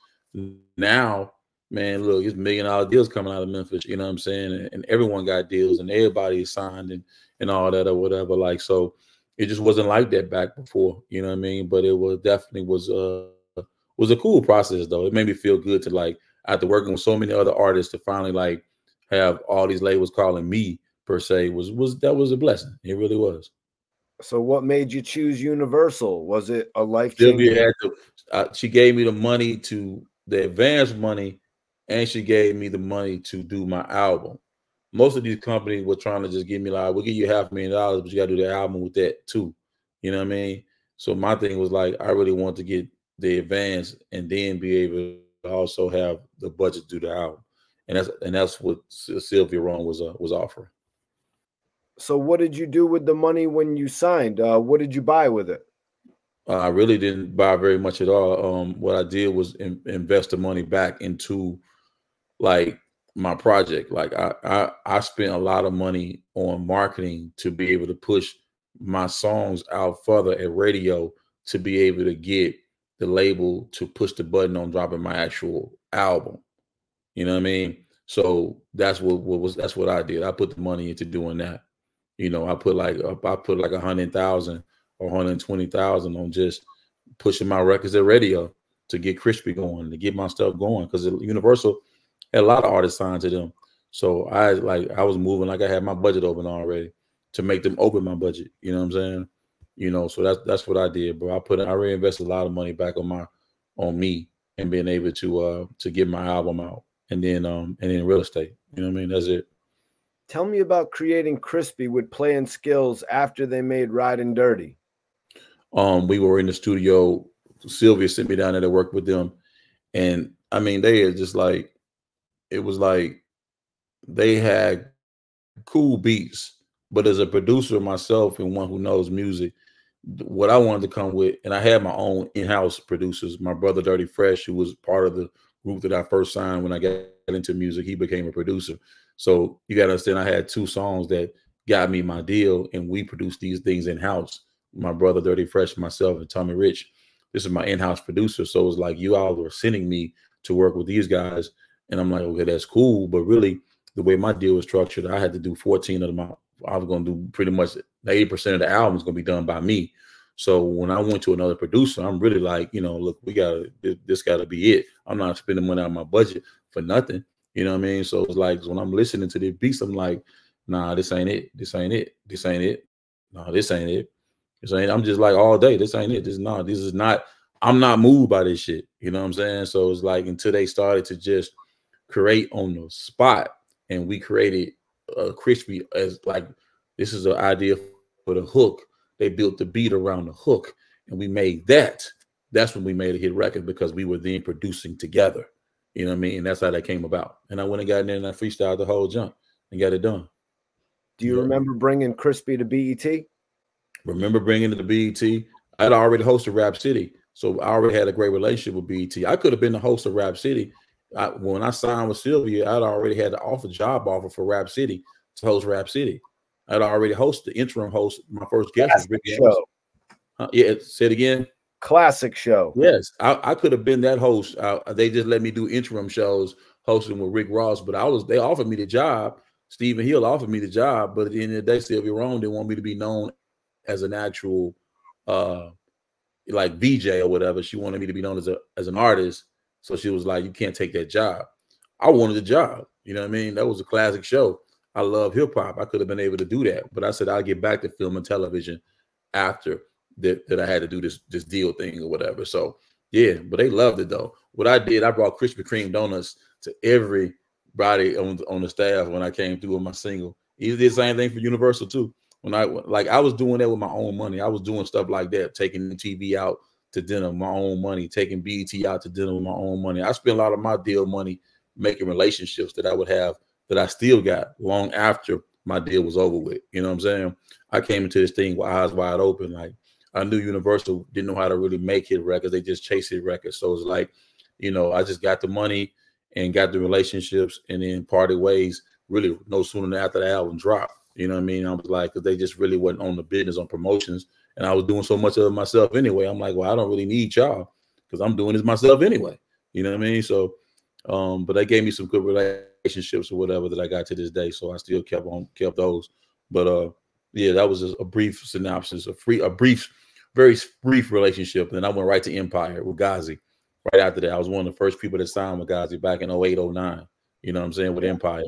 Now, man, look, it's million dollar deals coming out of Memphis, you know what I'm saying? And, and everyone got deals and everybody signed and and all that or whatever. Like so it just wasn't like that back before, you know what I mean? But it was definitely was uh was a cool process though. It made me feel good to like after working with so many other artists to finally like have all these labels calling me per se was was that was a blessing. It really was. So, what made you choose Universal? Was it a life changing? Uh, she gave me the money to the advance money, and she gave me the money to do my album. Most of these companies were trying to just give me like, we'll give you half a million dollars, but you got to do the album with that too. You know what I mean? So my thing was like, I really want to get the advance and then be able to also have the budget to do the album and that's and that's what Sylvia Rhone was uh, was offering. So, what did you do with the money when you signed? Uh, what did you buy with it? Uh, I really didn't buy very much at all. Um, what I did was in, invest the money back into like my project. Like I, I I spent a lot of money on marketing to be able to push my songs out further at radio to be able to get the label to push the button on dropping my actual album. You know what I mean? So that's what, what was that's what I did. I put the money into doing that. You know, I put like uh, I put like a hundred thousand or hundred twenty thousand on just pushing my records at radio to get Krispy going, to get my stuff going. Because Universal had a lot of artists signed to them. So I like I was moving like I had my budget open already to make them open my budget. You know what I'm saying? You know, so that's that's what I did, bro. I put I reinvested a lot of money back on my on me and being able to uh to get my album out and then um and then real estate. You know what I mean? That's it. Tell me about creating Krispy with Play-N-Skillz after they made Riding Dirty. Um, we were in the studio. Sylvia sent me down there to work with them, and I mean, they are just like it was like they had cool beats. But as a producer myself and one who knows music, what I wanted to come with, and I had my own in-house producers. My brother Dirty Fresh, who was part of the group that I first signed when I got into music, he became a producer. So you got to understand, I had two songs that got me my deal, and we produced these things in house. My brother Dirty Fresh, myself, and Tommy Rich. This is my in-house producer. So it's like you all were sending me to work with these guys, and I'm like, okay, that's cool. But really, the way my deal was structured, I had to do 14 of them. I was going to do pretty much 80% of the album is going to be done by me. So when I went to another producer, I'm really like, you know, look, we got this got to be it. I'm not spending money on my budget for nothing. You know what I mean? So it's like when I'm listening to the beats, I'm like, nah, this ain't it. This ain't it. This ain't it. No, this ain't it. This ain't. I'm just like all day. This ain't it. This not. This is not. I'm not moved by this shit. You know what I'm saying? So it's like until they started to just create on the spot, and we created uh, Krispy as like this is an idea for the hook. They built the beat around the hook, and we made that. That's when we made a hit record because we were then producing together. You know what I mean? And that's how that came about. And I went and got in there and I freestyled the whole jump and got it done. Do you yeah. remember bringing Krispy to BET? Remember bringing it to BET? I'd already hosted Rap City, so I already had a great relationship with BET. I could have been the host of Rap City. I, when I signed with Sylvia, I'd already had the offer job offer for Rap City to host Rap City. I'd already hosted the interim host. My first guest Classic was Rick show. Huh? Yeah, say it again. Classic show. Yes, I, I could have been that host. I, they just let me do interim shows hosting with Rick Ross, but I was they offered me the job. Stephen Hill offered me the job, but at the end of the day, Sylvia Rhone didn't want me to be known as an actual uh like VJ or whatever. She wanted me to be known as a as an artist. So she was like, You can't take that job. I wanted the job. You know what I mean? That was a classic show. I love hip hop. I could have been able to do that, but I said I'll get back to film and television after that, that I had to do this this deal thing or whatever. So yeah, but they loved it though. What I did, I brought Krispy Kreme donuts to everybody on, on the staff when I came through with my single. He did the same thing for Universal too. When I like I was doing that with my own money. I was doing stuff like that, taking the TV out to dinner with my own money, taking BET out to dinner with my own money. I spent a lot of my deal money making relationships that I would have that I still got long after my deal was over with. You know what I'm saying? I came into this thing with eyes wide open. Like I knew Universal didn't know how to really make hit records. They just chase hit records. So it's like, you know, I just got the money and got the relationships and then parted ways really no sooner than after the album dropped. You know what I mean? I was like, because they just really wasn't on the business on promotions. And I was doing so much of it myself anyway. I'm like, well, I don't really need y'all because I'm doing this myself anyway. You know what I mean? So, um, but they gave me some good relationships or whatever that I got to this day. So I still kept on, kept those. But uh, yeah, that was a brief synopsis, a free, a brief very brief relationship. And then I went right to Empire with Ghazi. Right after that, I was one of the first people to sign with Ghazi back in 08, 09. You know what I'm saying? With Empire.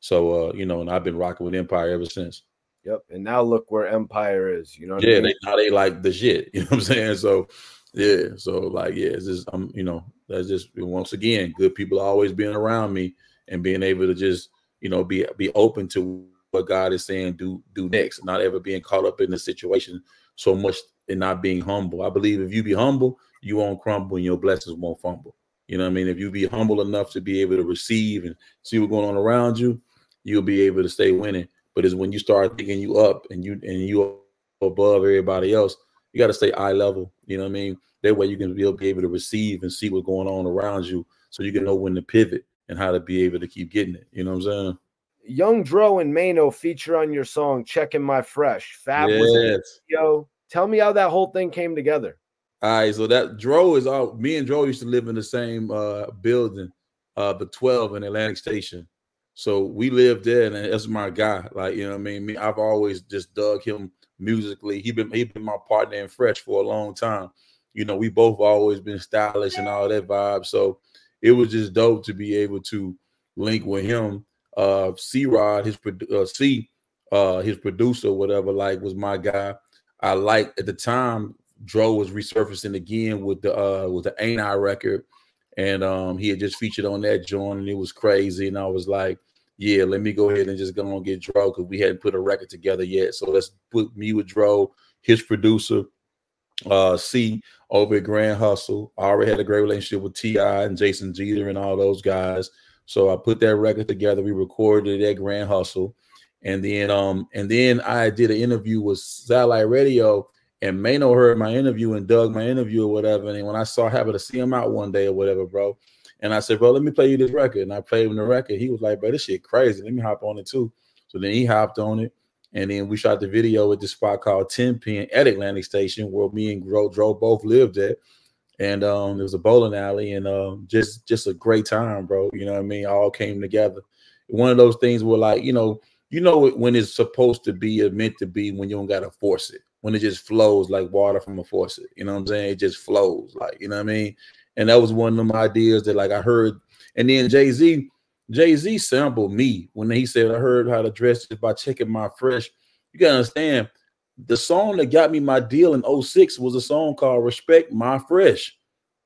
So uh, you know, and I've been rocking with Empire ever since. Yep. And now look where Empire is. You know yeah, I mean? they now they like the shit. You know what I'm saying? So yeah, so like, yeah, it's just I'm, you know, that's just once again, good people always being around me and being able to just, you know, be be open to what God is saying do do next, not ever being caught up in the situation so much and not being humble. I believe if you be humble, you won't crumble and your blessings won't fumble. You know what I mean? If you be humble enough to be able to receive and see what's going on around you, you'll be able to stay winning. But it's when you start thinking you up and you and you above everybody else, you got to stay eye level. You know what I mean? That way you can be able, be able to receive and see what's going on around you, so you can know when to pivot and how to be able to keep getting it. You know what I'm saying? Young Dro and Maino feature on your song "Checking My Fresh." Fab yes. was yo. Tell me how that whole thing came together. All right, so that Dro is all me and Dro used to live in the same uh building, uh the 12 in Atlantic Station. So we lived there, and that's my guy. Like, you know what I mean? Me, I've always just dug him musically. He been he been my partner in fresh for a long time. You know, we both always been stylish and all that vibe. So it was just dope to be able to link with him. Uh C Rod, his uh, C uh his producer, whatever, like was my guy. I like at the time Dro was resurfacing again with the uh with the Ain't I record, and um he had just featured on that joint, and it was crazy. And I was like, yeah, let me go ahead and just go and get Dro because we hadn't put a record together yet. So let's put me with Dro, his producer, uh C over at Grand Hustle. I already had a great relationship with T.I. and Jason Jeter and all those guys. So I put that record together. We recorded it at Grand Hustle. And then um and then I did an interview with Satellite Radio and Maino heard my interview and dug my interview or whatever. And when I saw having to see him out one day or whatever, bro, and I said, bro, let me play you this record. And I played him the record. He was like, bro, this shit crazy. Let me hop on it too. So then he hopped on it. And then we shot the video at this spot called 10 Pin at Atlantic Station where me and Dro both lived at. And um, there was a bowling alley and um, just just a great time, bro. You know what I mean? All came together. One of those things where like, you know, you know when it's supposed to be or meant to be when you don't gotta force it when it just flows like water from a faucet you know what i'm saying it just flows like you know what i mean and that was one of them ideas that like i heard and then jay-z jay-z sampled me when he said i heard how to dress it by checking my fresh you gotta understand the song that got me my deal in 06 was a song called respect my fresh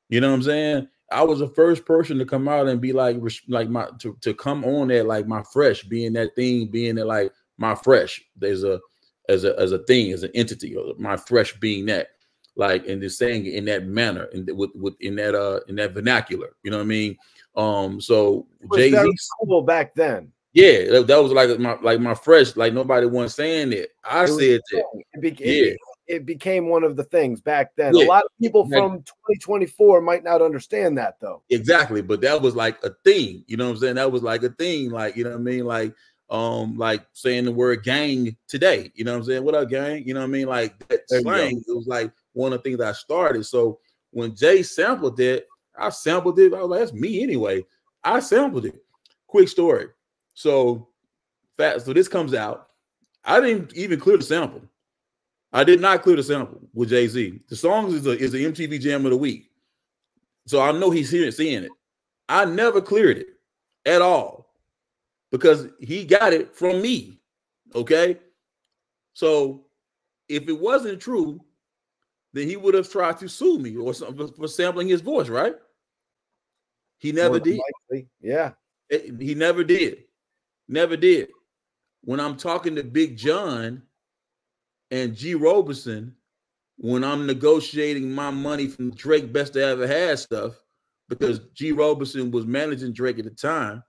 You know what I'm saying? I was the first person to come out and be like, like my to, to come on that like my fresh being that thing, being that like my fresh. There's a as a as a thing, as an entity, or my fresh being that, like, and just saying it in that manner, and with with in that uh in that vernacular. You know what I mean? Um, so Jay Z cool back then. Yeah, that, that, was like my like my fresh, like nobody was saying it. I it said that. It became, yeah. It, it, became one of the things back then. Yeah. A lot of people from 2024 might not understand that though. Exactly, but that was like a thing. You know what I'm saying? That was like a thing. Like you know what I mean? Like um like saying the word gang today. You know what I'm saying? What up, gang? You know what I mean? Like that slang. It was like one of the things I started. So when Jay sampled it, I sampled it. I was like, that's me anyway. I sampled it. Quick story. So fast. So this comes out. I didn't even clear the sample. I did not clear the sample with Jay Z. The song is a is the MTV Jam of the Week, so I know he's hearing seeing it. I never cleared it at all because he got it from me. Okay, so if it wasn't true, then he would have tried to sue me or something for sampling his voice, right? He never did. Likely. Yeah, it, he never did. Never did. When I'm talking to Big John and Gee Roberson, when I'm negotiating my money from Drake Best I Ever Had stuff, because Gee Roberson was managing Drake at the time,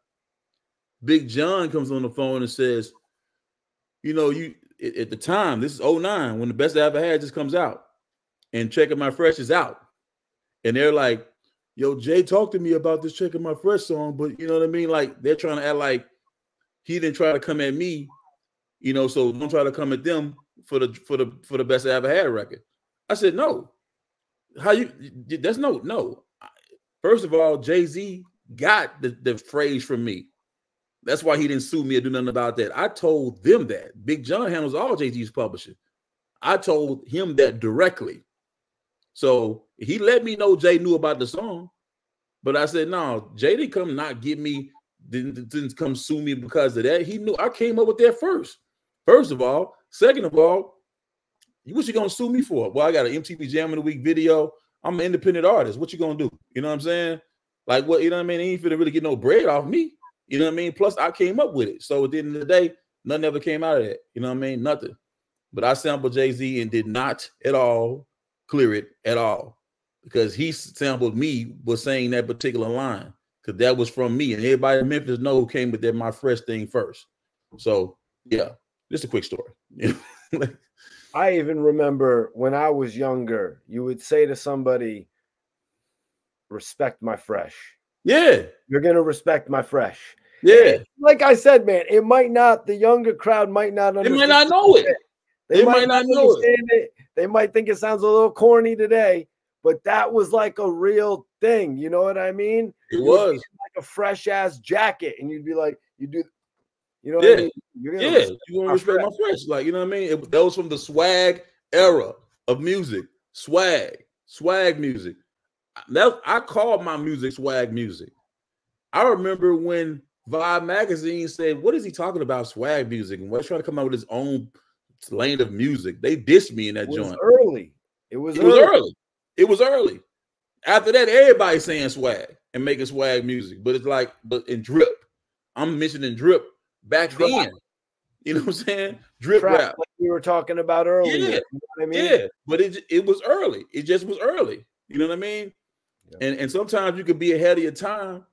Big John comes on the phone and says, You know, you at the time, this is 09, when the best I ever had just comes out, and checking my fresh is out. And they're like, Yo, Jay talked to me about this checking my fresh song, but you know what I mean? Like they're trying to act like he didn't try to come at me, you know, so don't try to come at them for the for the for the best I ever had record. I said, no. How you that's no, no. First of all, Jay-Z got the, the phrase from me. That's why he didn't sue me or do nothing about that. I told them that. Big John handles all Jay-Z's publishing. I told him that directly. So he let me know Jay knew about the song. But I said, no, Jay didn't come not give me didn't, didn't come sue me because of that. He knew I came up with that first. First of all, second of all, what you gonna sue me for? Well, I got an MTV Jam of the Week video. I'm an independent artist. What you gonna do? You know what I'm saying? Like what? You know what I mean? He ain't finna really get no bread off me. You know what I mean? Plus, I came up with it. So at the end of the day, nothing ever came out of that. You know what I mean? Nothing. But I sampled Jay Z and did not at all clear it at all because he sampled me was saying that particular line because that was from me, and everybody in Memphis know who came with that my fresh thing first. So yeah, just a quick story. I even remember when I was younger, you would say to somebody, "Respect my fresh." Yeah, you're gonna respect my fresh. Yeah, like I said, man, it might not. The younger crowd might not. Understand. They might not know it. They, they might, might, not know it. it. They might think it sounds a little corny today, but that was like a real thing. You know what I mean? It was like a fresh ass jacket, and you'd be like, you do, you know? yeah, I mean? You're yeah. You want to respect my fresh, like you know what I mean? It, that was from the swag era of music, swag, swag music. That I called my music swag music. I remember when Vibe magazine said, "What is he talking about? Swag music?" And was trying to come out with his own lane of music. They dissed me in that it joint. Early. It was. It early. was early. It was early. After that, everybody's saying swag and making swag music, but it's like, but in drip. I'm mentioning drip back Trap. then. You know what I'm saying? Drip Trap, rap. Like we were talking about earlier. Yeah. You know I mean? Yeah, but it it was early. It just was early. You know what I mean? Yeah. And and sometimes you could be ahead of your time,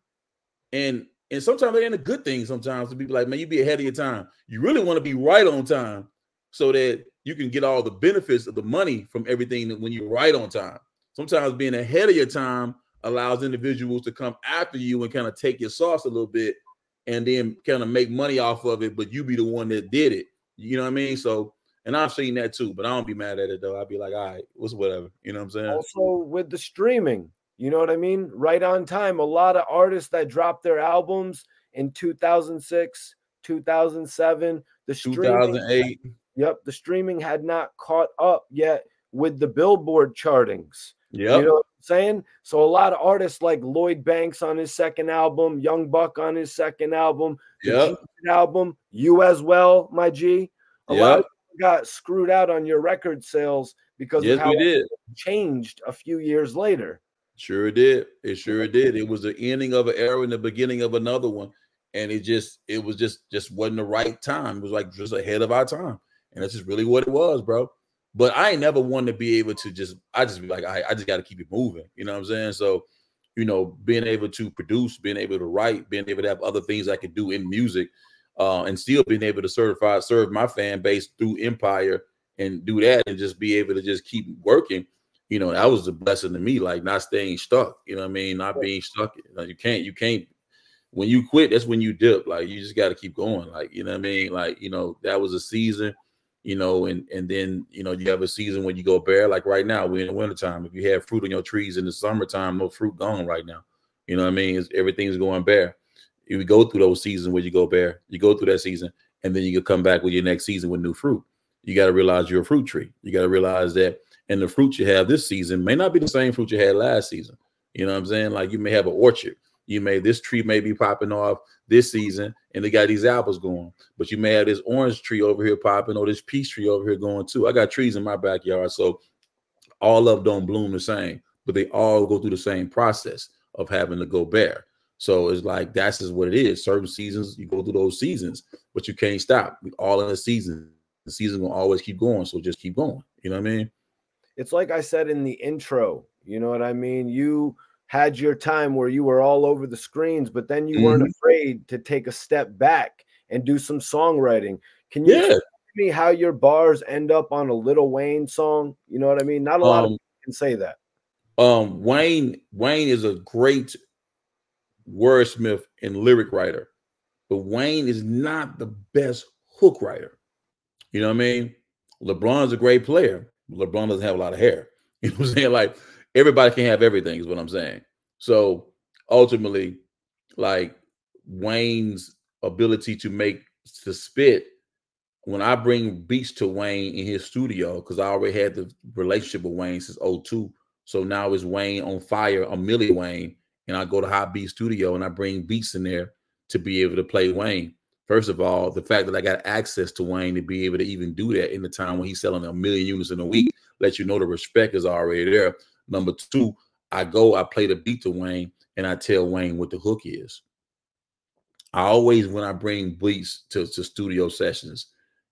and and sometimes it ain't a good thing. Sometimes to be like, man, you be ahead of your time. You really want to be right on time, so that you can get all the benefits of the money from everything that when you're right on time sometimes being ahead of your time allows individuals to come after you and kind of take your sauce a little bit and then kind of make money off of it, but you be the one that did it. You know what I mean? So, and I've seen that too, but I don't be mad at it though. I'd be like, all right, what's whatever. You know what I'm saying? Also with the streaming, you know what I mean? Right on time. A lot of artists that dropped their albums in 2006, 2007, the streaming, 2008. Yep, the streaming had not caught up yet with the Billboard chartings. Yeah. You know what I'm saying? So a lot of artists like Lloyd Banks on his second album, Young Buck on his second album, yeah, album, you as well, my G. A yep. lot of got screwed out on your record sales because yes, of how we did. changed a few years later. Sure it did. It sure did. It was the ending of an era and the beginning of another one. And it just, it was just, just wasn't the right time. It was like just ahead of our time. And that's just really what it was, bro. But I ain't never wanted to be able to just, I just be like, I, I just got to keep it moving. You know what I'm saying? So, you know, being able to produce, being able to write, being able to have other things I could do in music, uh, and still being able to certify, serve my fan base through Empire and do that and just be able to just keep working you know, that was a blessing to me, like not staying stuck, you know what I mean? Not being stuck. Like you can't, you can't when you quit, that's when you dip. Like you just got to keep going. Like, you know what I mean? Like, you know, that was a season, you know, and and then you know, you have a season when you go bare. Like right now, we're in the wintertime. If you have fruit on your trees in the summertime, no fruit gone right now. You know what I mean? It's, everything's going bare. You go through those seasons where you go bare, you go through that season, and then you can come back with your next season with new fruit. You got to realize you're a fruit tree. You got to realize that and the fruit you have this season may not be the same fruit you had last season. You know what I'm saying? Like you may have an orchard. You may this tree may be popping off this season, and they got these apples going. But you may have this orange tree over here popping, or this peach tree over here going too. I got trees in my backyard, so all of them don't bloom the same, but they all go through the same process of having to go bare. So it's like that's just what it is. Certain seasons you go through those seasons, but you can't stop. We all in the season. The season will always keep going, so just keep going. You know what I mean? it's like I said in the intro, you know what I mean? You had your time where you were all over the screens, but then you mm-hmm. weren't afraid to take a step back and do some songwriting. Can you yeah. me how your bars end up on a Little Wayne song? You know what I mean? Not a lot um, of people can say that. Um, Wayne Wayne is a great wordsmith and lyric writer, but Wayne is not the best hook writer. You know what I mean? LeBron's a great player, LeBron doesn't have a lot of hair. You know what I'm saying? Like everybody can have everything, is what I'm saying. So ultimately, like Wayne's ability to make to spit when I bring beats to Wayne in his studio, because I already had the relationship with Wayne since 02. So now it's Wayne on fire, a Millie Wayne, and I go to Hot Beat Studio and I bring beats in there to be able to play Wayne. First of all, the fact that I got access to Wayne to be able to even do that in the time when he's selling a million units in a week, let you know the respect is already there. Number two, I go, I play the beat to Wayne, and I tell Wayne what the hook is. I always, when I bring beats to, to studio sessions,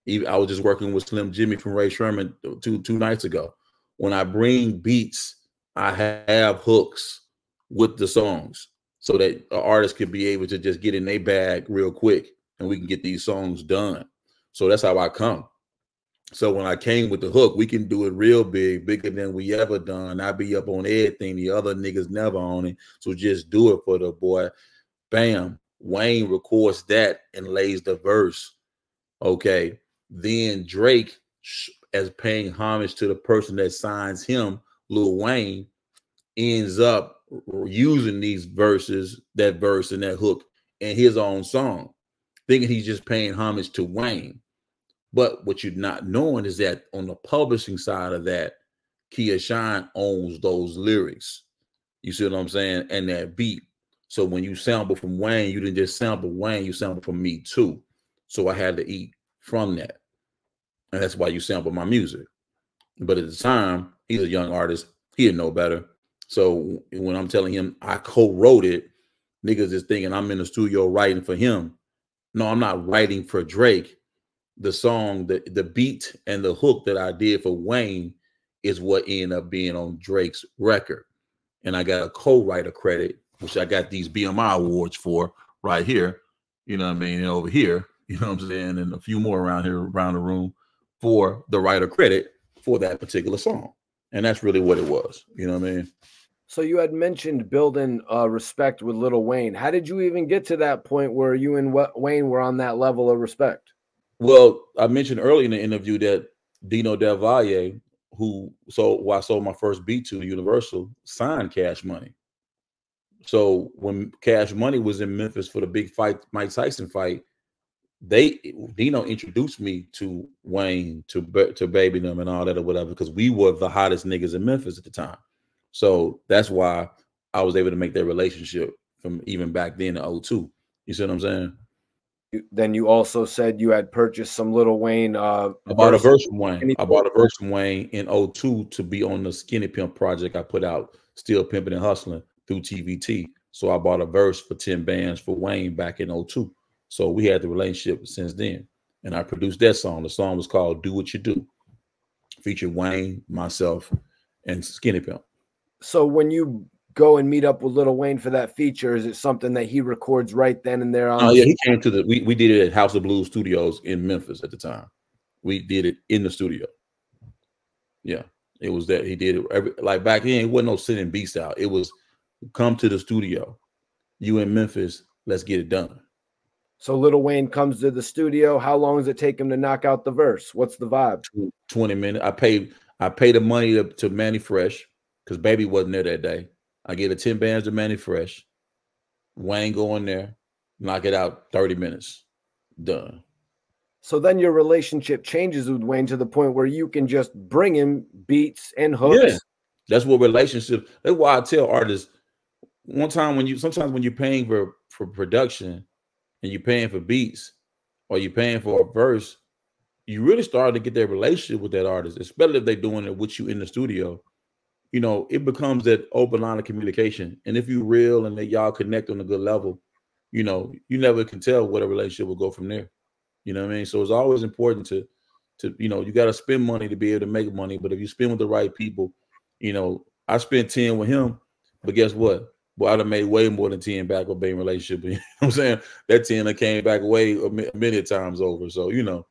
even I was just working with Slim Jxmmi from Rae Sremmurd two two nights ago. When I bring beats, I have hooks with the songs so that an artist can be able to just get in their bag real quick and we can get these songs done. So that's how I come. So when I came with the hook, we can do it real big, bigger than we ever done. I be up on everything the other niggas never on it. So just do it for the boy. Bam. Wayne records that and lays the verse. Okay. Then Drake, as paying homage to the person that signs him, Lil Wayne, ends up using these verses, that verse and that hook in his own song thinking he's just paying homage to Wayne. But what you're not knowing is that on the publishing side of that, Kia Shine owns those lyrics. You see what I'm saying? And that beat. So when you sample from Wayne, you didn't just sample Wayne, you sample from me too. So I had to eat from that. And that's why you sample my music. But at the time, he's a young artist. He didn't know better. So when I'm telling him I co-wrote it, niggas is thinking I'm in the studio writing for him no, I'm not writing for Drake. The song, the, the beat and the hook that I did for Wayne is what ended up being on Drake's record. And I got a co-writer credit, which I got these BMI awards for right here. You know what I mean? And over here, you know what I'm saying? And a few more around here around the room for the writer credit for that particular song. And that's really what it was. You know what I mean? So you had mentioned building uh, respect with Lil Wayne. How did you even get to that point where you and Wayne were on that level of respect? Well, I mentioned earlier in the interview that Dino Delvaille, who so who I sold my first beat to Universal, signed Cash Money. So when Cash Money was in Memphis for the big fight, Mike Tyson fight, they Dino introduced me to Wayne to to Baby them and all that or whatever because we were the hottest niggas in Memphis at the time. So that's why I was able to make that relationship from even back then to 02. You see what I'm saying? Then you also said you had purchased some Little Wayne. Uh, I bought a verse from Wayne. I bought a verse from Wayne in 02 to be on the Skinny Pimp project I put out Still Pimping and Hustling through TVT. So I bought a verse for 10 bands for Wayne back in 02. So we had the relationship since then. And I produced that song. The song was called Do What You Do, featured Wayne, myself, and Skinny Pimp. So when you go and meet up with Little Wayne for that feature, is it something that he records right then and there? On oh, yeah, he came to the, we, we did it at House of Blues Studios in Memphis at the time. We did it in the studio. Yeah, it was that he did it every, like back then. It wasn't no sitting beast out. It was come to the studio. You in Memphis, let's get it done. So Little Wayne comes to the studio. How long does it take him to knock out the verse? What's the vibe? 20 minutes. I paid I paid the money to, to Mannie Fresh because baby wasn't there that day. I gave the 10 bands to Mannie Fresh. Wayne go in there, knock it out 30 minutes. Done. So then your relationship changes with Wayne to the point where you can just bring him beats and hooks. Yeah. That's what relationship. That's why I tell artists one time when you sometimes when you're paying for for production and you're paying for beats or you're paying for a verse, you really start to get that relationship with that artist, especially if they're doing it with you in the studio. You know, it becomes that open line of communication. And if you're real and that y'all connect on a good level, you know, you never can tell what a relationship will go from there. You know what I mean? So it's always important to to you know, you got to spend money to be able to make money. But if you spend with the right people, you know, I spent 10 with him, but guess what? Well, I'd have made way more than 10 back with being relationship. You know what I'm saying? That 10 I came back way many times over. So, you know,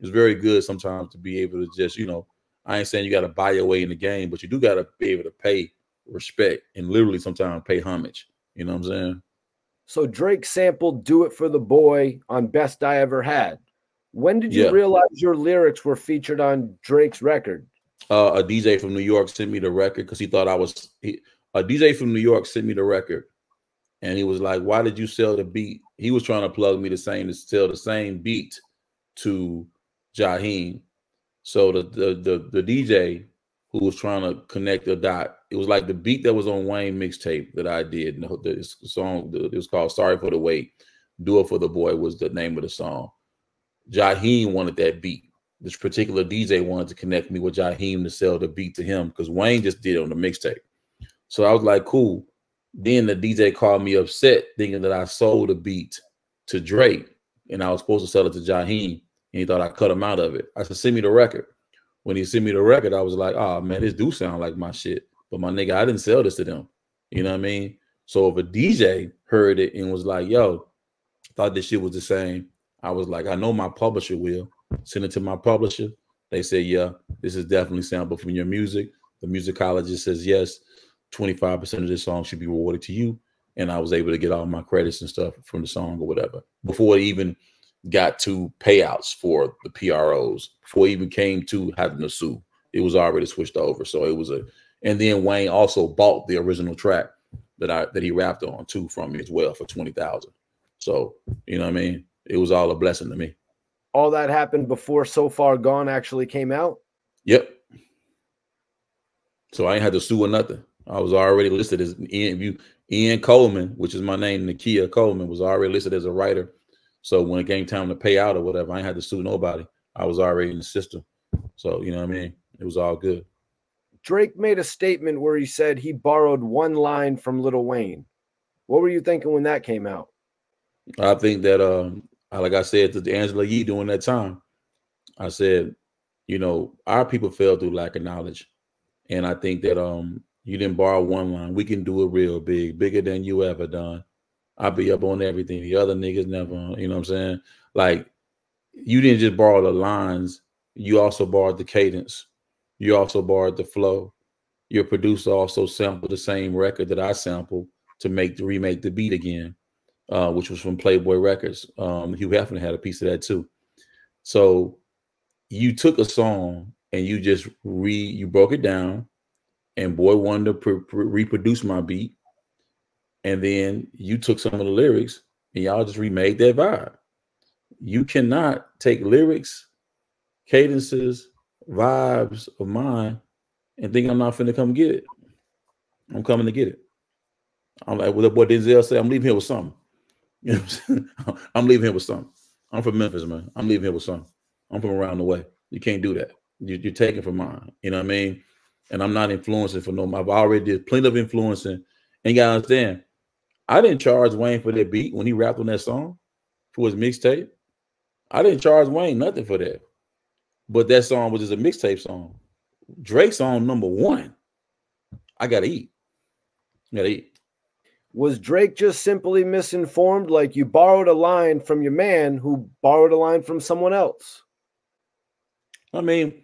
it's very good sometimes to be able to just, you know, I ain't saying you got to buy your way in the game, but you do got to be able to pay respect and literally sometimes pay homage. You know what I'm saying? So Drake sampled Do It For the Boy on Best I Ever Had. When did you yeah. realize your lyrics were featured on Drake's record? Uh, a DJ from New York sent me the record because he thought I was he, a DJ from New York sent me the record, and he was like, "Why did you sell the beat?" He was trying to plug me the same to sell the same beat to Jaheim. So the the the, the DJ who was trying to connect the dot, it was like the beat that was on Wayne mixtape that I did. The, the song it was called "Sorry for the Wait." "Do It for the Boy" was the name of the song. Jaheim wanted that beat. This particular DJ wanted to connect me with Jaheim to sell the beat to him because Wayne just did it on the mixtape. So I was like, cool. Then the DJ called me upset, thinking that I sold a beat to Drake and I was supposed to sell it to Jaheim. And he thought I cut him out of it. I said, send me the record. When he sent me the record, I was like, oh man, this do sound like my shit. But my nigga, I didn't sell this to them. You know what I mean? So if a DJ heard it and was like, yo, thought this shit was the same, I was like, I know my publisher will. Send it to my publisher. They say, yeah, this is definitely sample from your music. The musicologist says yes. 25% of this song should be rewarded to you. And I was able to get all my credits and stuff from the song or whatever before it even got to payouts for the PROs, before even came to having to sue. It was already switched over. So it was a, and then Wayne also bought the original track that I that he rapped on too from me as well for 20,000. So, you know what I mean? It was all a blessing to me. All that happened before So Far Gone actually came out? Yep. So I ain't had to sue or nothing. I was already listed as Ian, you, Ian Coleman, which is my name, Nakia Coleman, was already listed as a writer. So when it came time to pay out or whatever, I ain't had to sue nobody. I was already in the system. So, you know what I mean? It was all good. Drake made a statement where he said he borrowed one line from Lil Wayne. What were you thinking when that came out? I think that, um, like I said to Angela Yee during that time, I said, you know, our people fell through lack of knowledge. And I think that um you didn't borrow one line. We can do it real big, bigger than you ever done. I'll be up on everything. The other niggas never, you know what I'm saying? Like, you didn't just borrow the lines, you also borrowed the cadence. You also borrowed the flow. Your producer also sampled the same record that I sampled to make the remake the beat again, uh, which was from Playboy Records. Um, Hugh Hefner had a piece of that too. So you took a song and you just re you broke it down and boy wanted to reproduce my beat. And then you took some of the lyrics and y'all just remade that vibe. You cannot take lyrics, cadences, vibes of mine and think I'm not finna come get it. I'm coming to get it. I'm like, what what Denzel say? I'm leaving here with something. You know I'm, I'm leaving here with something. I'm from Memphis, man. I'm leaving here with something. I'm from around the way. You can't do that. You, are taking from mine. You know what I mean? and I'm not influencing for no. I've already did plenty of influencing, and you gotta understand, I didn't charge Wayne for that beat when he rapped on that song for his mixtape. I didn't charge Wayne nothing for that, but that song was just a mixtape song. Drake's on number one. I gotta eat. I gotta eat. Was Drake just simply misinformed? Like you borrowed a line from your man who borrowed a line from someone else? I mean,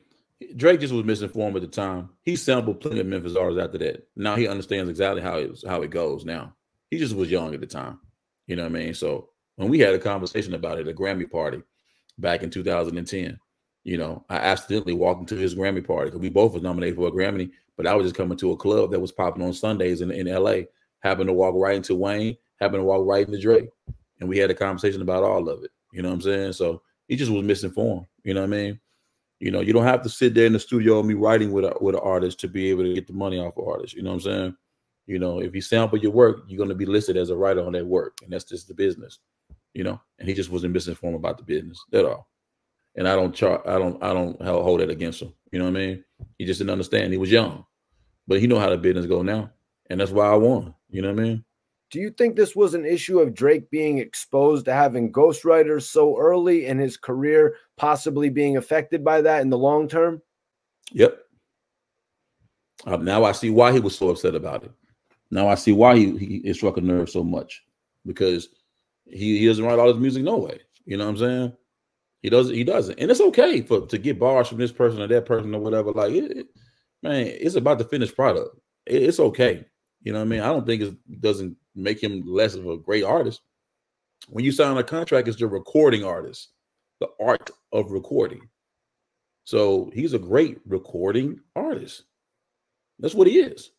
Drake just was misinformed at the time. He sampled plenty of Memphis artists after that. Now he understands exactly how it was, how it goes now. He just was young at the time. You know what I mean? So when we had a conversation about it at a Grammy party back in 2010, you know, I accidentally walked into his Grammy party because we both were nominated for a Grammy, but I was just coming to a club that was popping on Sundays in, in LA happened to walk right into Wayne, happened to walk right into Drake. And we had a conversation about all of it. You know what I'm saying? So he just was misinformed. You know what I mean? You know, you don't have to sit there in the studio me writing with a, with an artist to be able to get the money off of artists. You know what I'm saying? You know, if you sample your work, you're going to be listed as a writer on that work, and that's just the business. You know, and he just wasn't misinformed about the business at all. And I don't chart, I don't, I don't hold that against him. You know what I mean? He just didn't understand. He was young, but he know how the business go now, and that's why I won. You know what I mean? Do you think this was an issue of Drake being exposed to having ghostwriters so early in his career, possibly being affected by that in the long term? Yep. Um, now I see why he was so upset about it. Now I see why he, he it struck a nerve so much because he, he doesn't write all his music no way. You know what I'm saying? He doesn't. He doesn't, and it's okay for to get bars from this person or that person or whatever. Like, it, it, man, it's about the finished product. It, it's okay. You know what I mean? I don't think it doesn't make him less of a great artist. When you sign a contract, it's the recording artist, the art of recording. So he's a great recording artist. That's what he is.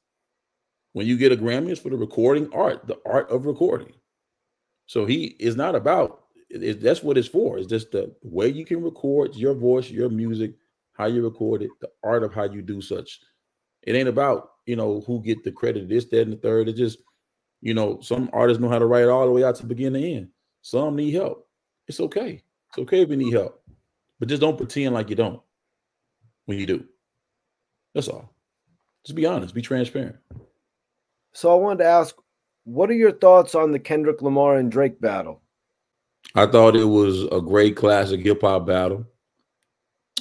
When you get a Grammy, it's for the recording art, the art of recording. So he is not about it, that's what it's for. It's just the way you can record your voice, your music, how you record it, the art of how you do such. It ain't about you know, who get the credit, this, that, and the third. It just, you know, some artists know how to write all the way out to begin to end. Some need help. It's okay. It's okay if you need help. But just don't pretend like you don't when you do. That's all. Just be honest, be transparent. So I wanted to ask, what are your thoughts on the Kendrick Lamar and Drake battle? I thought it was a great classic hip hop battle.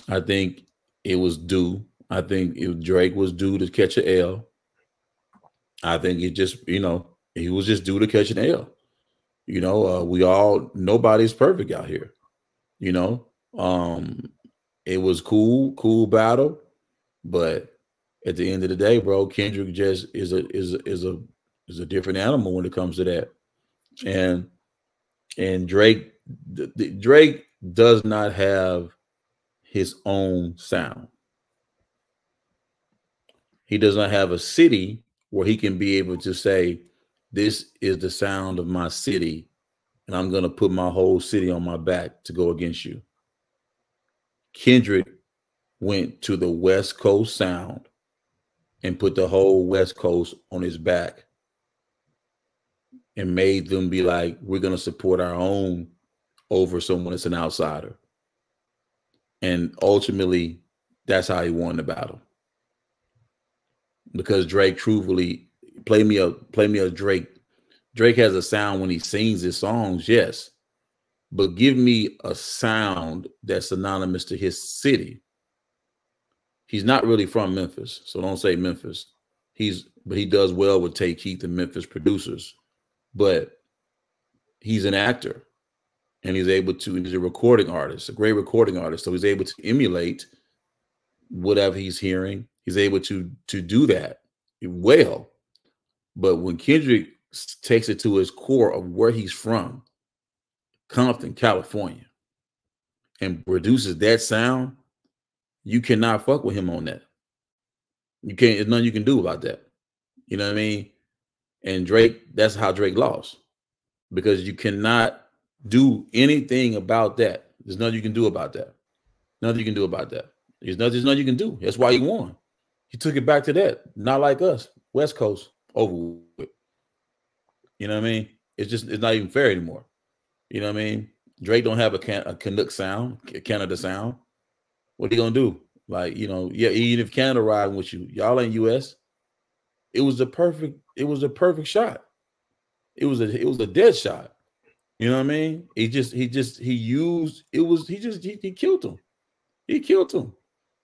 I think it was due. I think if Drake was due to catch an L, I think it just, you know, he was just due to catch an L. You know, uh, we all nobody's perfect out here. You know, um, it was cool, cool battle, but at the end of the day, bro, Kendrick just is a is a, is a is a different animal when it comes to that, and and Drake, the, the, Drake does not have his own sound. He does not have a city where he can be able to say, This is the sound of my city, and I'm going to put my whole city on my back to go against you. Kendrick went to the West Coast sound and put the whole West Coast on his back and made them be like, We're going to support our own over someone that's an outsider. And ultimately, that's how he won the battle because Drake truthfully play me a play me a Drake. Drake has a sound when he sings his songs, yes. But give me a sound that's synonymous to his city. He's not really from Memphis, so don't say Memphis. He's but he does well with Tay Keith and Memphis producers. But he's an actor and he's able to, he's a recording artist, a great recording artist. So he's able to emulate whatever he's hearing He's able to to do that well. But when Kendrick takes it to his core of where he's from, Compton, California, and produces that sound, you cannot fuck with him on that. You can't, there's nothing you can do about that. You know what I mean? And Drake, that's how Drake lost. Because you cannot do anything about that. There's nothing you can do about that. Nothing you can do about that. There's nothing, there's nothing you can do. That's why he won. He took it back to that. Not like us, West Coast, over with. You know what I mean? It's just it's not even fair anymore. You know what I mean? Drake don't have a, can, a Canuck sound, a Canada sound. What are you gonna do? Like, you know, yeah, even if Canada riding with you, y'all ain't US. It was a perfect, it was a perfect shot. It was a it was a dead shot. You know what I mean? He just he just he used it was he just he, he killed him. He killed him.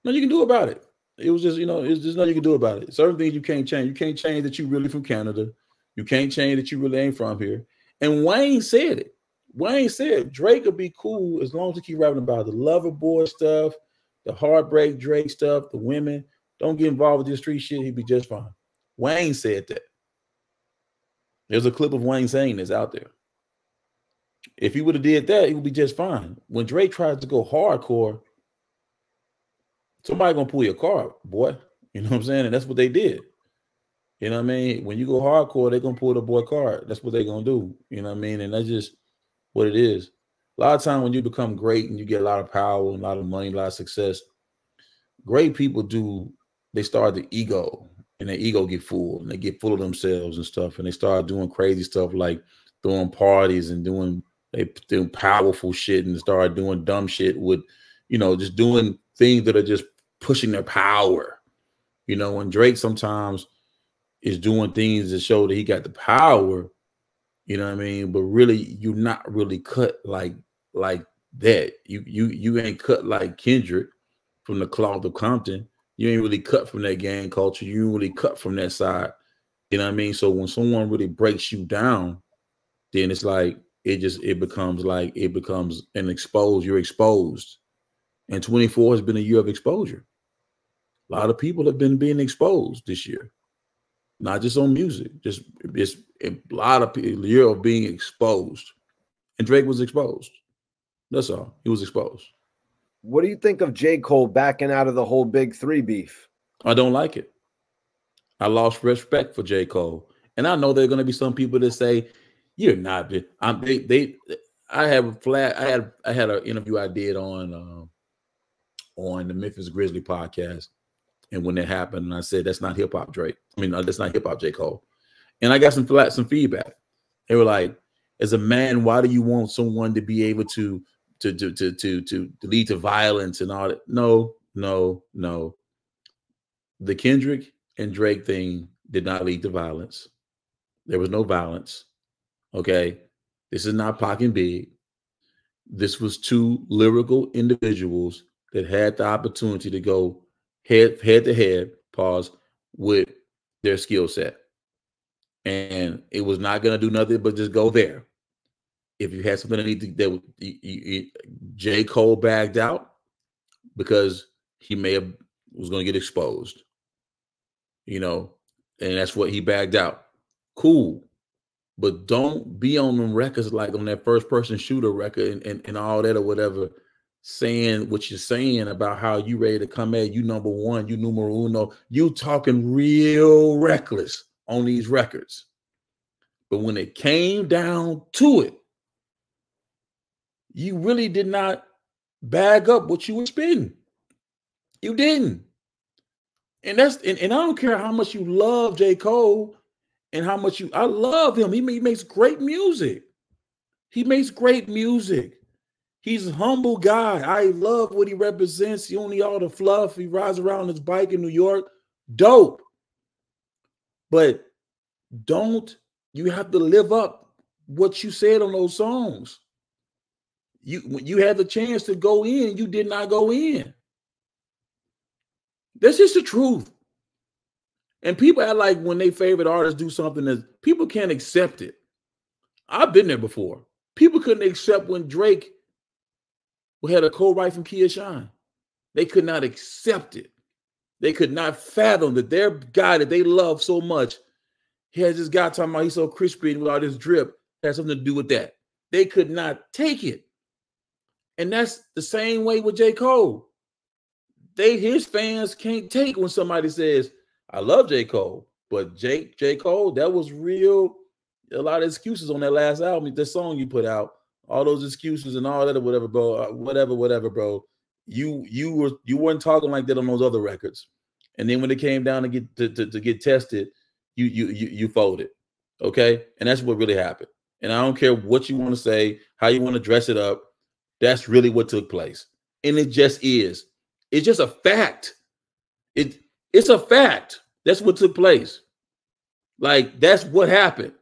Nothing you can do about it. It was just, you know, it's just nothing you can do about it. Certain things you can't change. You can't change that you really from Canada. You can't change that you really ain't from here. And Wayne said it. Wayne said Drake would be cool as long as he keep rapping about the lover boy stuff, the heartbreak Drake stuff, the women. Don't get involved with this street shit. He'd be just fine. Wayne said that. There's a clip of Wayne saying this out there. If he would have did that, he would be just fine. When Drake tries to go hardcore, somebody gonna pull your car, boy. You know what I'm saying? And that's what they did. You know what I mean? When you go hardcore, they're gonna pull the boy car. That's what they're gonna do. You know what I mean? And that's just what it is. A lot of time when you become great and you get a lot of power and a lot of money, a lot of success, great people do they start the ego and their ego get full and they get full of themselves and stuff and they start doing crazy stuff like throwing parties and doing they doing powerful shit and start doing dumb shit with you know just doing things that are just pushing their power. You know when drake sometimes is doing things to show that he got the power you know what i mean? But really you're not really cut like like that you you you ain't cut like kendrick from the cloth of compton you ain't really cut from that gang culture. You ain't really cut from that side. You know what I mean? So when someone really breaks you down, then it's like it just it becomes like it becomes an exposed. You're exposed, and 24 has been a year of exposure. A lot of people have been being exposed this year, not just on music. Just it's a lot of people. Year of being exposed, and Drake was exposed. That's all. He was exposed. What do you think of J. Cole backing out of the whole big three beef? I don't like it. I lost respect for J. Cole. And I know there are going to be some people that say, You're not. I'm they they I have a flat I had I had an interview I did on um on the Memphis Grizzly podcast. And when that happened, I said that's not hip hop Drake. I mean, that's not hip hop J. Cole. And I got some flat some feedback. They were like, as a man, why do you want someone to be able to to to to to to lead to violence and all that. No, no, no. The Kendrick and Drake thing did not lead to violence. There was no violence. Okay. This is not and Big. This was two lyrical individuals that had the opportunity to go head head to head, pause, with their skill set. And it was not going to do nothing but just go there if you had something that need to that you, you, J. Cole bagged out because he may have was going to get exposed, you know, and that's what he bagged out. Cool, but don't be on them records like on that first person shooter record and, and, and all that or whatever, saying what you're saying about how you ready to come at you number one, you numero uno. You talking real reckless on these records. But when it came down to it, you really did not bag up what you were spending. You didn't. And that's and, and I don't care how much you love J. Cole and how much you I love him. He, he makes great music. He makes great music. He's a humble guy. I love what he represents. He only all the fluff. He rides around his bike in New York. Dope. But don't you have to live up what you said on those songs. You when you had the chance to go in, you did not go in. That's just the truth. And people act like when they favorite artists do something that people can't accept it. I've been there before. People couldn't accept when Drake had a co-write from Kia Shine. They could not accept it. They could not fathom that their guy that they love so much he has this guy talking about he's so crispy and with all this drip has something to do with that. They could not take it. And that's the same way with J. Cole. They his fans can't take when somebody says, I love J. Cole, but Jake J. Cole, that was real. A lot of excuses on that last album, the song you put out, all those excuses and all that or whatever, bro. Uh, whatever, whatever, bro. You you were you weren't talking like that on those other records. And then when it came down to get to, to, to get tested, you you you you folded. Okay. And that's what really happened. And I don't care what you want to say, how you want to dress it up. That's really what took place. And it just is. It's just a fact. It it's a fact. That's what took place. Like that's what happened.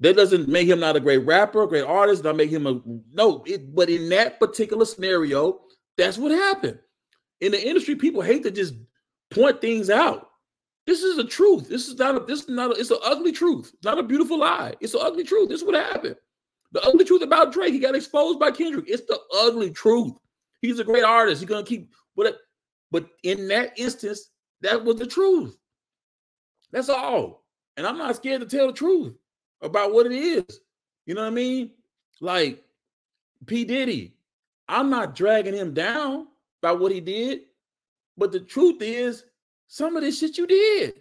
That doesn't make him not a great rapper, a great artist, not make him a no. It, but in that particular scenario, that's what happened. In the industry, people hate to just point things out. This is the truth. This is not a, this is not a, it's an ugly truth. It's not a beautiful lie. It's an ugly truth. This is what happened. The ugly truth about Drake, he got exposed by Kendrick. It's the ugly truth. He's a great artist. He's gonna keep but but in that instance, that was the truth. That's all. And I'm not scared to tell the truth about what it is. You know what I mean? Like P. Diddy, I'm not dragging him down by what he did. But the truth is, some of this shit you did.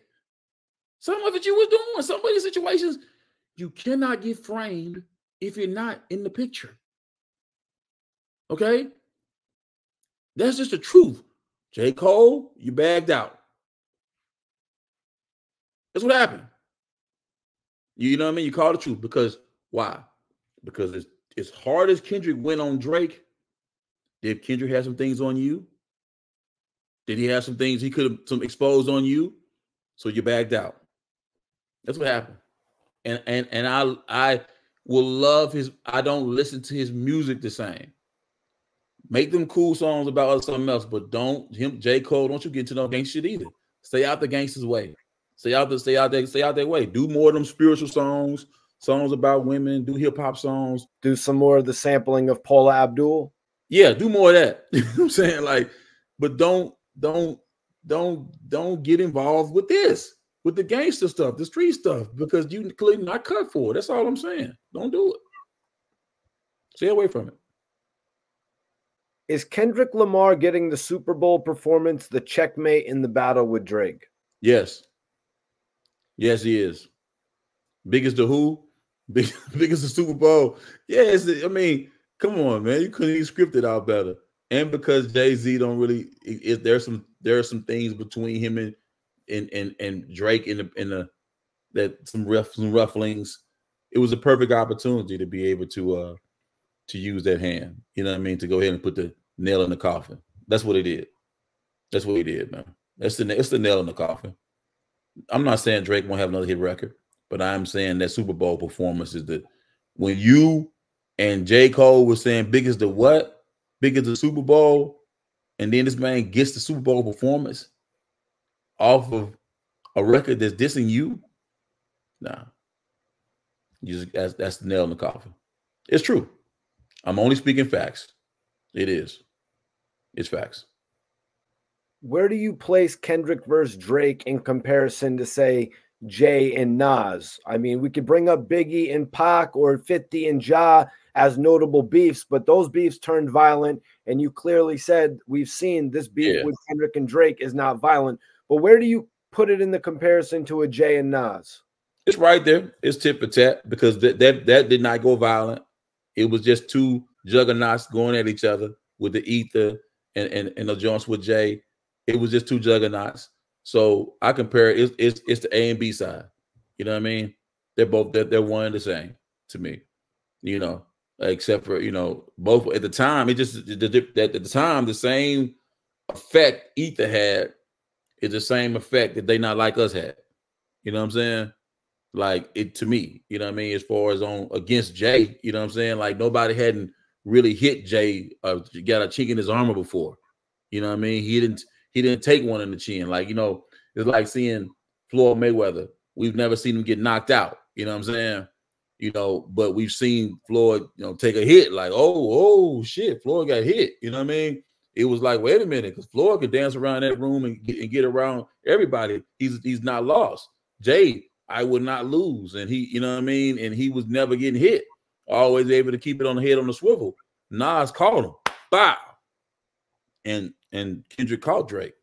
Some of it you was doing. Some of these situations, you cannot get framed if you're not in the picture. Okay? That's just the truth. J. Cole, you bagged out. That's what happened. You know what I mean? You call the truth because why? Because it's as hard as Kendrick went on Drake, did Kendrick have some things on you? Did he have some things he could have some exposed on you? So you bagged out. That's what happened. And and and I I will love his. I don't listen to his music the same. Make them cool songs about something else, but don't him J Cole. Don't you get to no gangster shit either. Stay out the gangster's way. Stay out the stay out there. Stay out their way. Do more of them spiritual songs, songs about women. Do hip hop songs. Do some more of the sampling of Paula Abdul. Yeah, do more of that. you know what I'm saying like, but don't don't don't don't get involved with this with the gangster stuff, the street stuff, because you clearly not cut for it. That's all I'm saying. Don't do it. Stay away from it. Is Kendrick Lamar getting the Super Bowl performance the checkmate in the battle with Drake? Yes. Yes, he is. Big as the who? Big, big as the Super Bowl. Yes, I mean, come on, man. You couldn't even script it out better. And because Jay-Z don't really is there's some there are some things between him and and and, and Drake in the in the that some rough some rufflings. It was a perfect opportunity to be able to uh to use that hand. You know what I mean? To go ahead and put the nail in the coffin. That's what he did. That's what he did, man. That's the it's the nail in the coffin. I'm not saying Drake won't have another hit record, but I'm saying that Super Bowl performance is the when you and J. Cole was saying big as the what? Big as the Super Bowl, and then this man gets the Super Bowl performance off of a record that's dissing you. Nah. You just that's that's the nail in the coffin. It's true. I'm only speaking facts. It is. It's facts. Where do you place Kendrick versus Drake in comparison to say Jay and Nas? I mean, we could bring up Biggie and Pac or 50 and Ja as notable beefs, but those beefs turned violent. And you clearly said we've seen this beef yeah. with Kendrick and Drake is not violent. But where do you put it in the comparison to a Jay and Nas? It's right there. It's tip for tat because that, that that did not go violent. It was just two juggernauts going at each other with the ether and, and, and the joints with Jay. It was just two juggernauts. So I compare it, it's, it's, it's the A and B side. You know what I mean? They're both they're, they're one and the same to me. You know, except for you know both at the time. It just the, the, at the time the same effect Ether had is the same effect that they not like us had. You know what I'm saying? Like it to me, you know what I mean? As far as on against Jay, you know what I'm saying? Like nobody hadn't really hit Jay uh got a chink in his armor before. You know what I mean? He didn't he didn't take one in the chin. Like, you know, it's like seeing Floyd Mayweather. We've never seen him get knocked out. You know what I'm saying? You know, but we've seen Floyd, you know, take a hit. Like, oh, oh shit, Floyd got hit. You know what I mean? It was like, wait a minute, because Floyd could dance around that room and get, and get around everybody. He's he's not lost. Jay I would not lose. And he, you know what I mean? And he was never getting hit, always able to keep it on the head on the swivel. Nas called him, bow. And and Kendrick called Drake,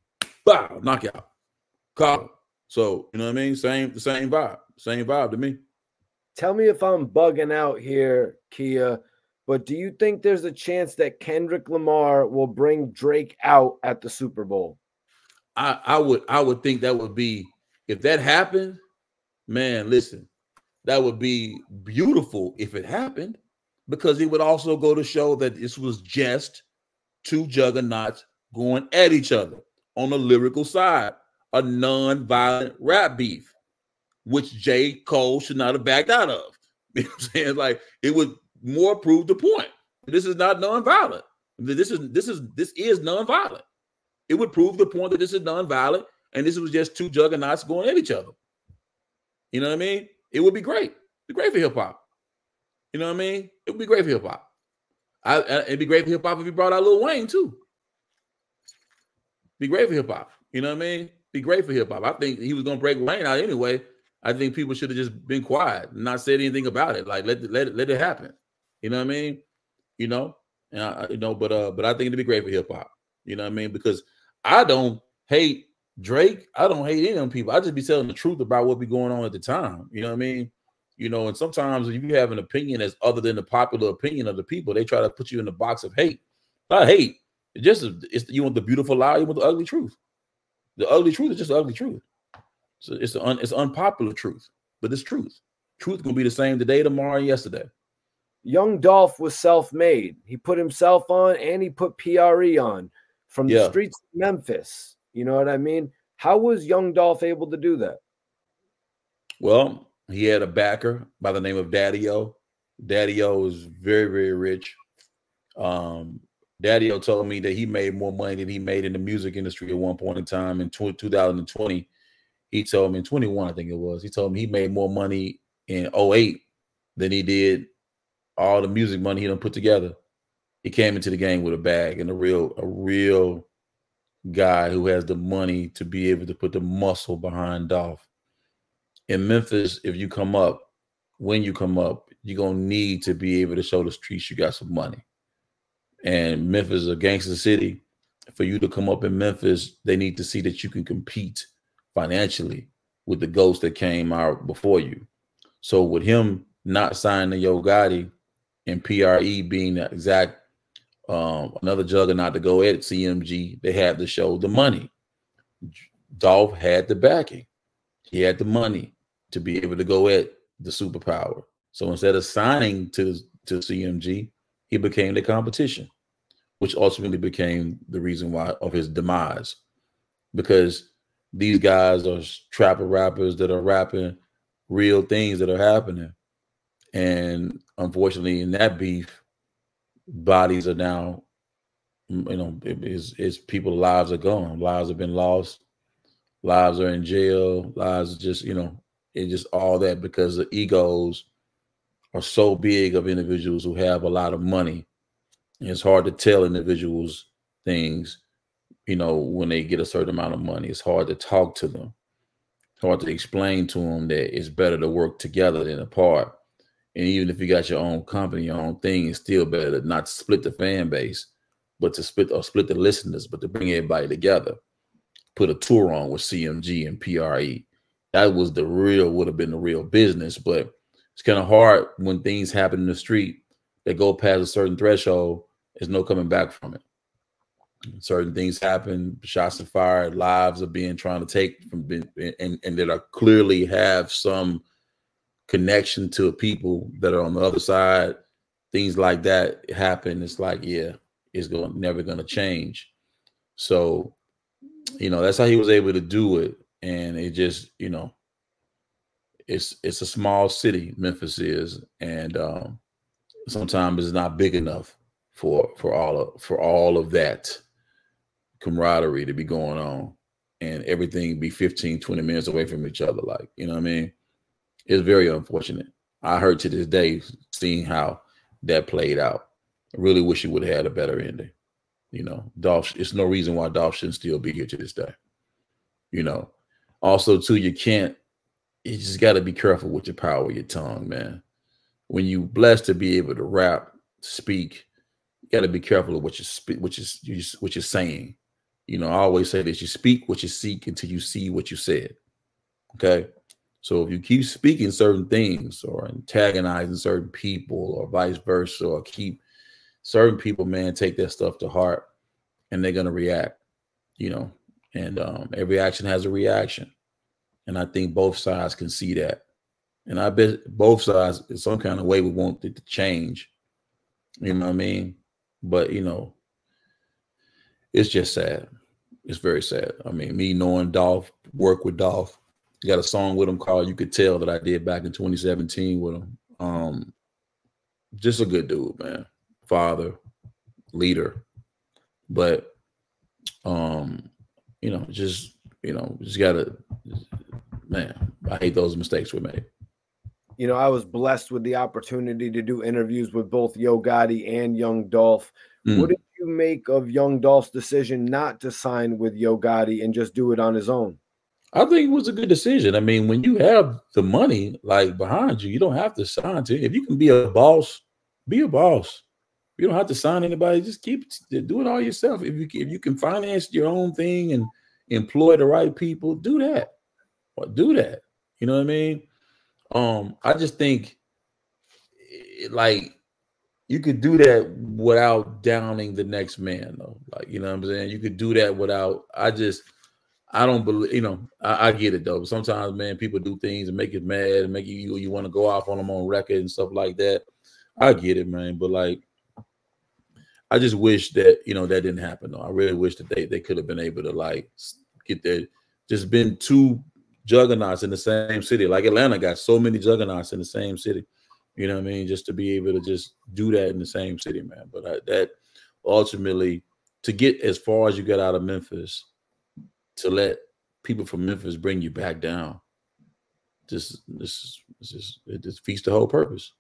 bow, knockout, caught him. So you know what I mean? Same, the same vibe, same vibe to me. Tell me if I'm bugging out here, Kia, but do you think there's a chance that Kendrick Lamar will bring Drake out at the Super Bowl? I, I would I would think that would be if that happened, Man, listen, that would be beautiful if it happened because it would also go to show that this was just two juggernauts going at each other on the lyrical side, a non-violent rap beef, which J. Cole should not have backed out of. You know what I'm saying? Like it would more prove the point. This is not non-violent. This is this is this is non-violent. It would prove the point that this is non-violent and this was just two juggernauts going at each other. You know what I mean? It would be great. It'd be great for hip hop. You know what I mean? It would be great for hip hop. I, it'd be great for hip hop if you brought out Lil Wayne too. Be great for hip hop. You know what I mean? Be great for hip hop. I think he was gonna break Wayne out anyway. I think people should have just been quiet not said anything about it. Like let let let it happen. You know what I mean? You know, and I, you know, but uh, but I think it'd be great for hip hop. You know what I mean? Because I don't hate Drake. I don't hate any of them people. I just be telling the truth about what be going on at the time. You know what I mean? You know, and sometimes if you have an opinion that's other than the popular opinion of the people, they try to put you in the box of hate. Not hate. It just it's you want the beautiful lie, you want the ugly truth. The ugly truth is just the ugly truth. So it's the un, it's unpopular truth, but it's truth. Truth gonna be the same today, tomorrow, and yesterday. Young Dolph was self-made. He put himself on and he put PRE on from the yeah. streets of Memphis. You know what I mean? How was Young Dolph able to do that? Well, he had a backer by the name of Daddy O. Daddy O is very, very rich. Um, Daddy O told me that he made more money than he made in the music industry at one point in time in 2020. He told me in 21, I think it was. He told me he made more money in 08 than he did all the music money he done put together. He came into the game with a bag and a real, a real guy who has the money to be able to put the muscle behind Dolph. In Memphis, if you come up, when you come up, you're gonna need to be able to show the streets you got some money. And Memphis is a gangster city. For you to come up in Memphis, they need to see that you can compete financially with the ghosts that came out before you. So with him not signing the Yo Gotti and PRE being the exact um, another juggernaut to go at CMG, they had to show the money. Dolph had the backing. He had the money to be able to go at the superpower. So instead of signing to to CMG, he became the competition, which ultimately became the reason why of his demise. Because these guys are trapper rappers that are rapping real things that are happening. And unfortunately, in that beef, bodies are now, you know, is is people's lives are gone. Lives have been lost. Lives are in jail. Lives just, you know, it's just all that because the egos are so big of individuals who have a lot of money. It's hard to tell individuals things, you know, when they get a certain amount of money. It's hard to talk to them. It's hard to explain to them that it's better to work together than apart. And even if you got your own company, your own thing, it's still better not to not split the fan base, but to split or split the listeners, but to bring everybody together. Put a tour on with CMG and PRE. That was the real, would have been the real business. But it's kind of hard when things happen in the street that go past a certain threshold. There's no coming back from it. Certain things happen, shots are fired, lives are being trying to take from and, and that are clearly have some connection to a people that are on the other side, things like that happen. It's like, yeah, it's going never going to change. So, you know, that's how he was able to do it, and it just, you know, it's it's a small city, Memphis is, and um, sometimes it's not big enough for for all of for all of that camaraderie to be going on and everything be 15 20 minutes away from each other like you know what i mean it's very unfortunate. I heard to this day seeing how that played out. I really wish he would have had a better ending. You know, Dolph, it's no reason why Dolph shouldn't still be here to this day. You know, also too, you can't, you just got to be careful with your power, your tongue, man. When you blessed to be able to rap, speak, you got to be careful of what you speak, what you what you're saying. You know, I always say this: you speak what you seek until you see what you said. Okay, so if you keep speaking certain things or antagonizing certain people or vice versa, or keep certain people, man, take that stuff to heart and they're gonna react, you know. And um, every action has a reaction. And I think both sides can see that. And I bet both sides in some kind of way would want it to change. You know what I mean? But you know, it's just sad. It's very sad. I mean, me knowing Dolph, work with Dolph, got a song with him called "You Could Tell" that I did back in 2017 with him. Um, just a good dude, man. Father, leader, but um, you know, just you know, just gotta, man. I hate those mistakes we made. You know, I was blessed with the opportunity to do interviews with both Yo Gotti and Young Dolph. Mm. What did you make of Young Dolph's decision not to sign with Yo Gotti and just do it on his own? I think it was a good decision. I mean, when you have the money like behind you, you don't have to sign to. If you can be a boss, be a boss. You don't have to sign anybody. Just keep do it all yourself. If you if you can finance your own thing and employ the right people, do that. Or do that. You know what I mean? Um, I just think like you could do that without downing the next man, though. Like, you know what I'm saying? You could do that without I just I don't believe, you know, I, I, get it though. Sometimes, man, people do things and make it mad and make you you, you want to go off on them on record and stuff like that. I get it, man. But like, I just wish that you know that didn't happen. Though I really wish that they they could have been able to like get there. Just been two juggernauts in the same city. Like Atlanta got so many juggernauts in the same city. You know what I mean? Just to be able to just do that in the same city, man. But I, that ultimately to get as far as you got out of Memphis to let people from Memphis bring you back down. Just this just it defeats the whole purpose.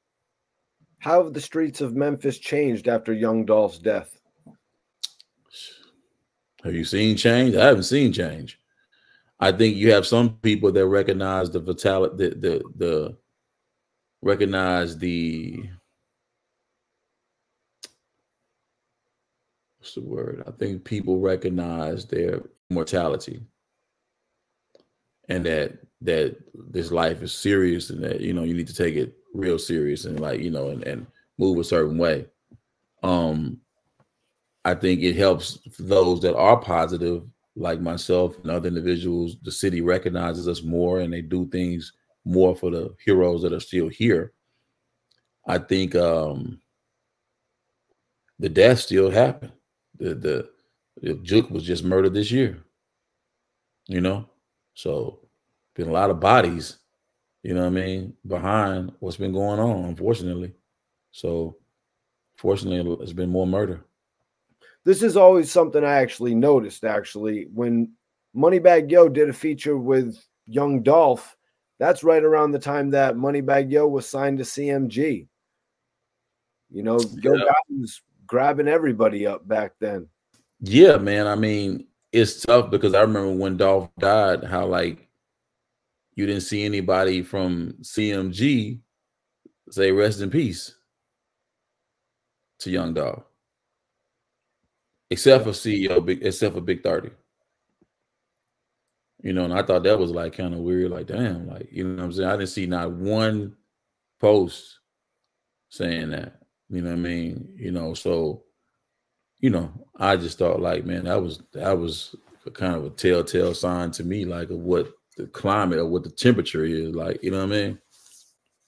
How have the streets of Memphis changed after Young Dolph's death? Have you seen change? I haven't seen change. I think you have some people that recognize the vitality, the the, the recognize the what's the word? I think people recognize their mortality. And that that this life is serious and that you know you need to take it real serious and like you know and, and move a certain way. Um i think it helps those that are positive like myself and other individuals. The city recognizes us more and they do things more for the heroes that are still here. I think um the death still happen. The the Jook was just murdered this year. You know, so been a lot of bodies. You know what I mean behind what's been going on, unfortunately. So, fortunately, it's been more murder. This is always something I actually noticed. Actually, when Moneybagg Yo did a feature with Young Dolph, that's right around the time that Moneybagg Yo was signed to CMG. You know, Yo yeah. was grabbing everybody up back then. Yeah, man. I mean, it's tough because I remember when Dolph died, how like you didn't see anybody from CMG say rest in peace to Young Dolph. Except for CEO, except for Big 30. You know, and I thought that was like kind of weird. Like, damn, like, you know what I'm saying? I didn't see not one post saying that. You know what I mean? You know, so you know, I just thought like, man, that was that was kind of a telltale sign to me, like of what the climate or what the temperature is like. You know what I mean?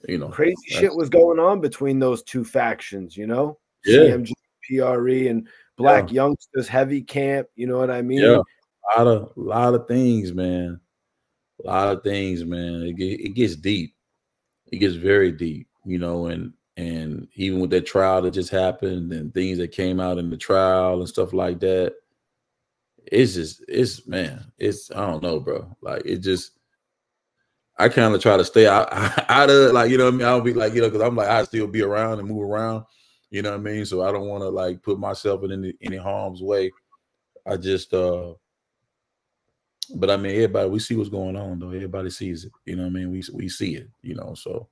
You know, crazy shit was going on between those two factions. You know, yeah. CMG, PRE, and Blac yeah. Youngsta's Heavy Camp. You know what I mean? Yeah, a lot of a lot of things, man. A lot of things, man. It, it gets deep. It gets very deep. You know, and and even with that trial that just happened and things that came out in the trial and stuff like that, it's just it's man, it's I don't know, bro. Like it just I kind of try to stay out, out of like you know I mean. I'll be like you know because I'm like I still be around and move around, you know what I mean. So I don't want to like put myself in any, any harm's way. I just uh but I mean everybody we see what's going on though. Everybody sees it, you know what I mean. We we see it, you know. So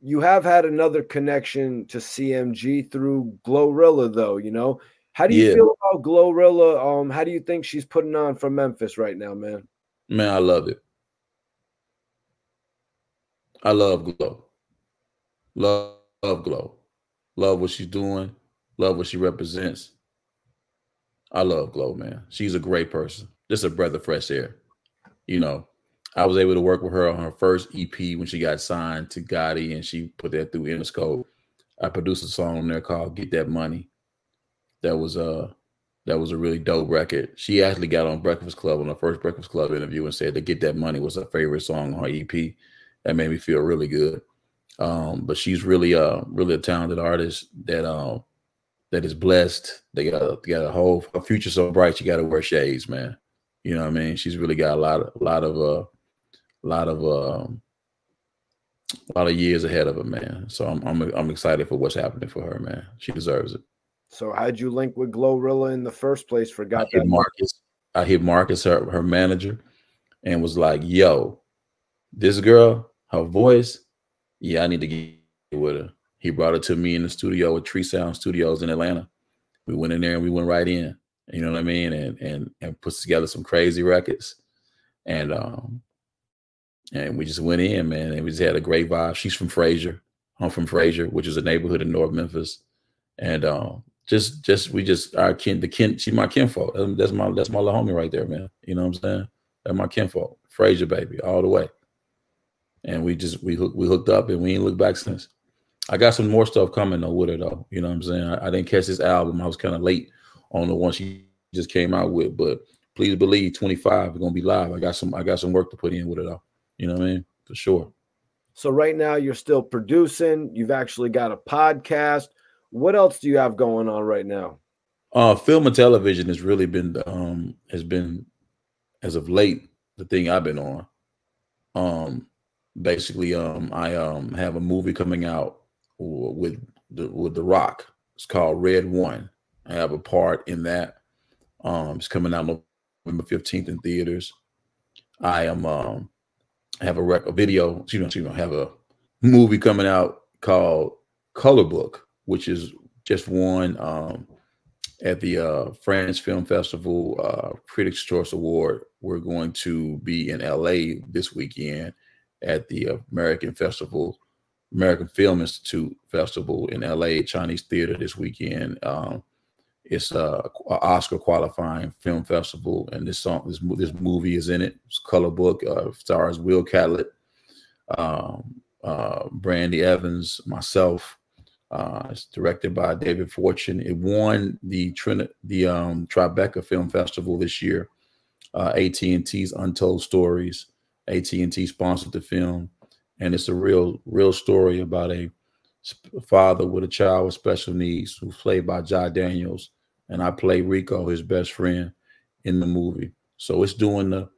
you have had another connection to CMG through Glorilla, though. You know, how do you yeah. feel about Glorilla? Um, how do you think she's putting on for Memphis right now, man? Man, I love it. I love Glow. Love, love Glow. Love what she's doing. Love what she represents. I love Glow, man. She's a great person. Just a breath of fresh air. You know, I was able to work with her on her first EP when she got signed to Gotti, and she put that through Interscope. I produced a song on there called "Get That Money." That was a That was a really dope record. She actually got on Breakfast Club on the first Breakfast Club interview and said to get that money was her favorite song on her EP. That made me feel really good. Um, but she's really uh really a talented artist that um that is blessed. They got a, they got a whole a future so bright. You got to wear shades, man. You know what I mean? She's really got a lot of a lot of uh a lot of um a lot of years ahead of her, man. So I'm I'm I'm excited for what's happening for her, man. She deserves it. So how'd you link with Glorilla in the first place? Forgot I hit Marcus. I hit Marcus, her her manager, and was like, "Yo, this girl, her voice, yeah, I need to get with her." He brought her to me in the studio with Tree Sound Studios in Atlanta. We went in there and we went right in. You know what I mean? And and and put together some crazy records. And um and we just went in, man, and we just had a great vibe. She's from Frayser. I'm from Frayser, which is a neighborhood in North Memphis. And um just just we just our kin the kin she's my kinfolk. That's my that's my little homie right there, man. You know what I'm saying? That's my kinfolk. Frayser baby, all the way. And we just we hooked we hooked up and we ain't looked back since. I got some more stuff coming though with her though. You know what I'm saying? I, I didn't catch this album. I was kind of late on the one she just came out with, but please believe 25 is gonna be live. I got some I got some work to put in with it though. You know what I mean? For sure. So right now you're still producing. You've actually got a podcast. What else do you have going on right now? Uh, film and television has really been um has been as of late the thing I've been on. Um, basically, um, I um have a movie coming out with the with The Rock. It's called Red One. I have a part in that. Um, it's coming out November fifteenth in theaters. I am um have a rec a video. You know, you know, have a movie coming out called Color Book which is just won um, at the uh, France Film Festival uh, Critics' Choice Award. We're going to be in LA this weekend at the American Festival, American Film Institute Festival in LA Chinese Theater this weekend. Um, it's a, a, Oscar qualifying film festival, and this song, this this movie is in it. It's Color Book. Uh, stars Will Catlett, um, uh, Brandee Evans, myself, uh, it's directed by David Fortune. It won the Trin- the um, Tribeca Film Festival this year. Uh, AT&T's Untold Stories. AT&T sponsored the film, and it's a real real story about a father with a child with special needs who's played by Jai Daniels, and I play Rico, his best friend, in the movie. So it's doing the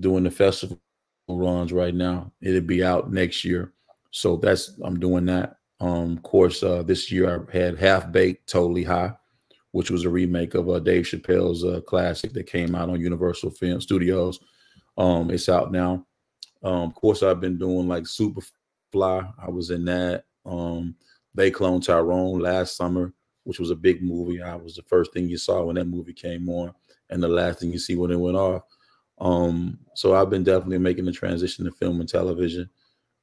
doing the festival runs right now. It'll be out next year. So that's I'm doing that. Um, of course, uh, this year I had Half Baked, Totally High, which was a remake of uh, Dave Chappelle's uh, classic that came out on Universal Film Studios. Um, it's out now. Um, of course, I've been doing like Superfly. I was in that. Um, they cloned Tyrone last summer, which was a big movie. I was the first thing you saw when that movie came on, and the last thing you see when it went off. Um, so I've been definitely making the transition to film and television,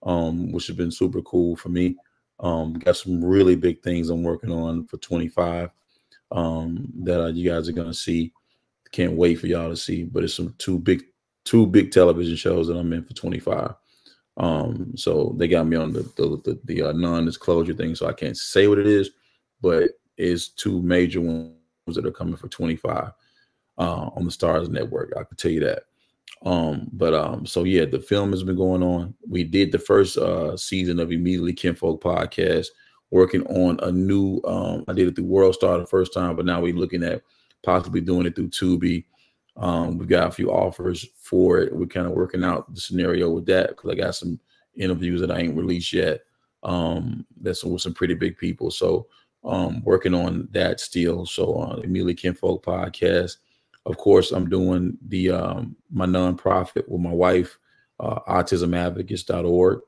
um, which has been super cool for me. Um, got some really big things I'm working on for 25 um, that uh, you guys are gonna see. Can't wait for y'all to see. But it's some two big, two big television shows that I'm in for 25. Um, so they got me on the the the, the uh, non-disclosure thing, so I can't say what it is, but it's two major ones that are coming for 25 uh, on the Starz Network. I can tell you that. Um, but um, so yeah, the film has been going on. We did the first uh season of Immediately Kinfolk podcast, working on a new um, I did it through World Star the first time, but now we're looking at possibly doing it through Tubi. Um, we've got a few offers for it. We're kind of working out the scenario with that because I got some interviews that I ain't released yet. Um, that's with some pretty big people. So um working on that still. So uh Immediately Kinfolk podcast of course, I'm doing the um, my nonprofit with my wife, uh, autismadvocates.org.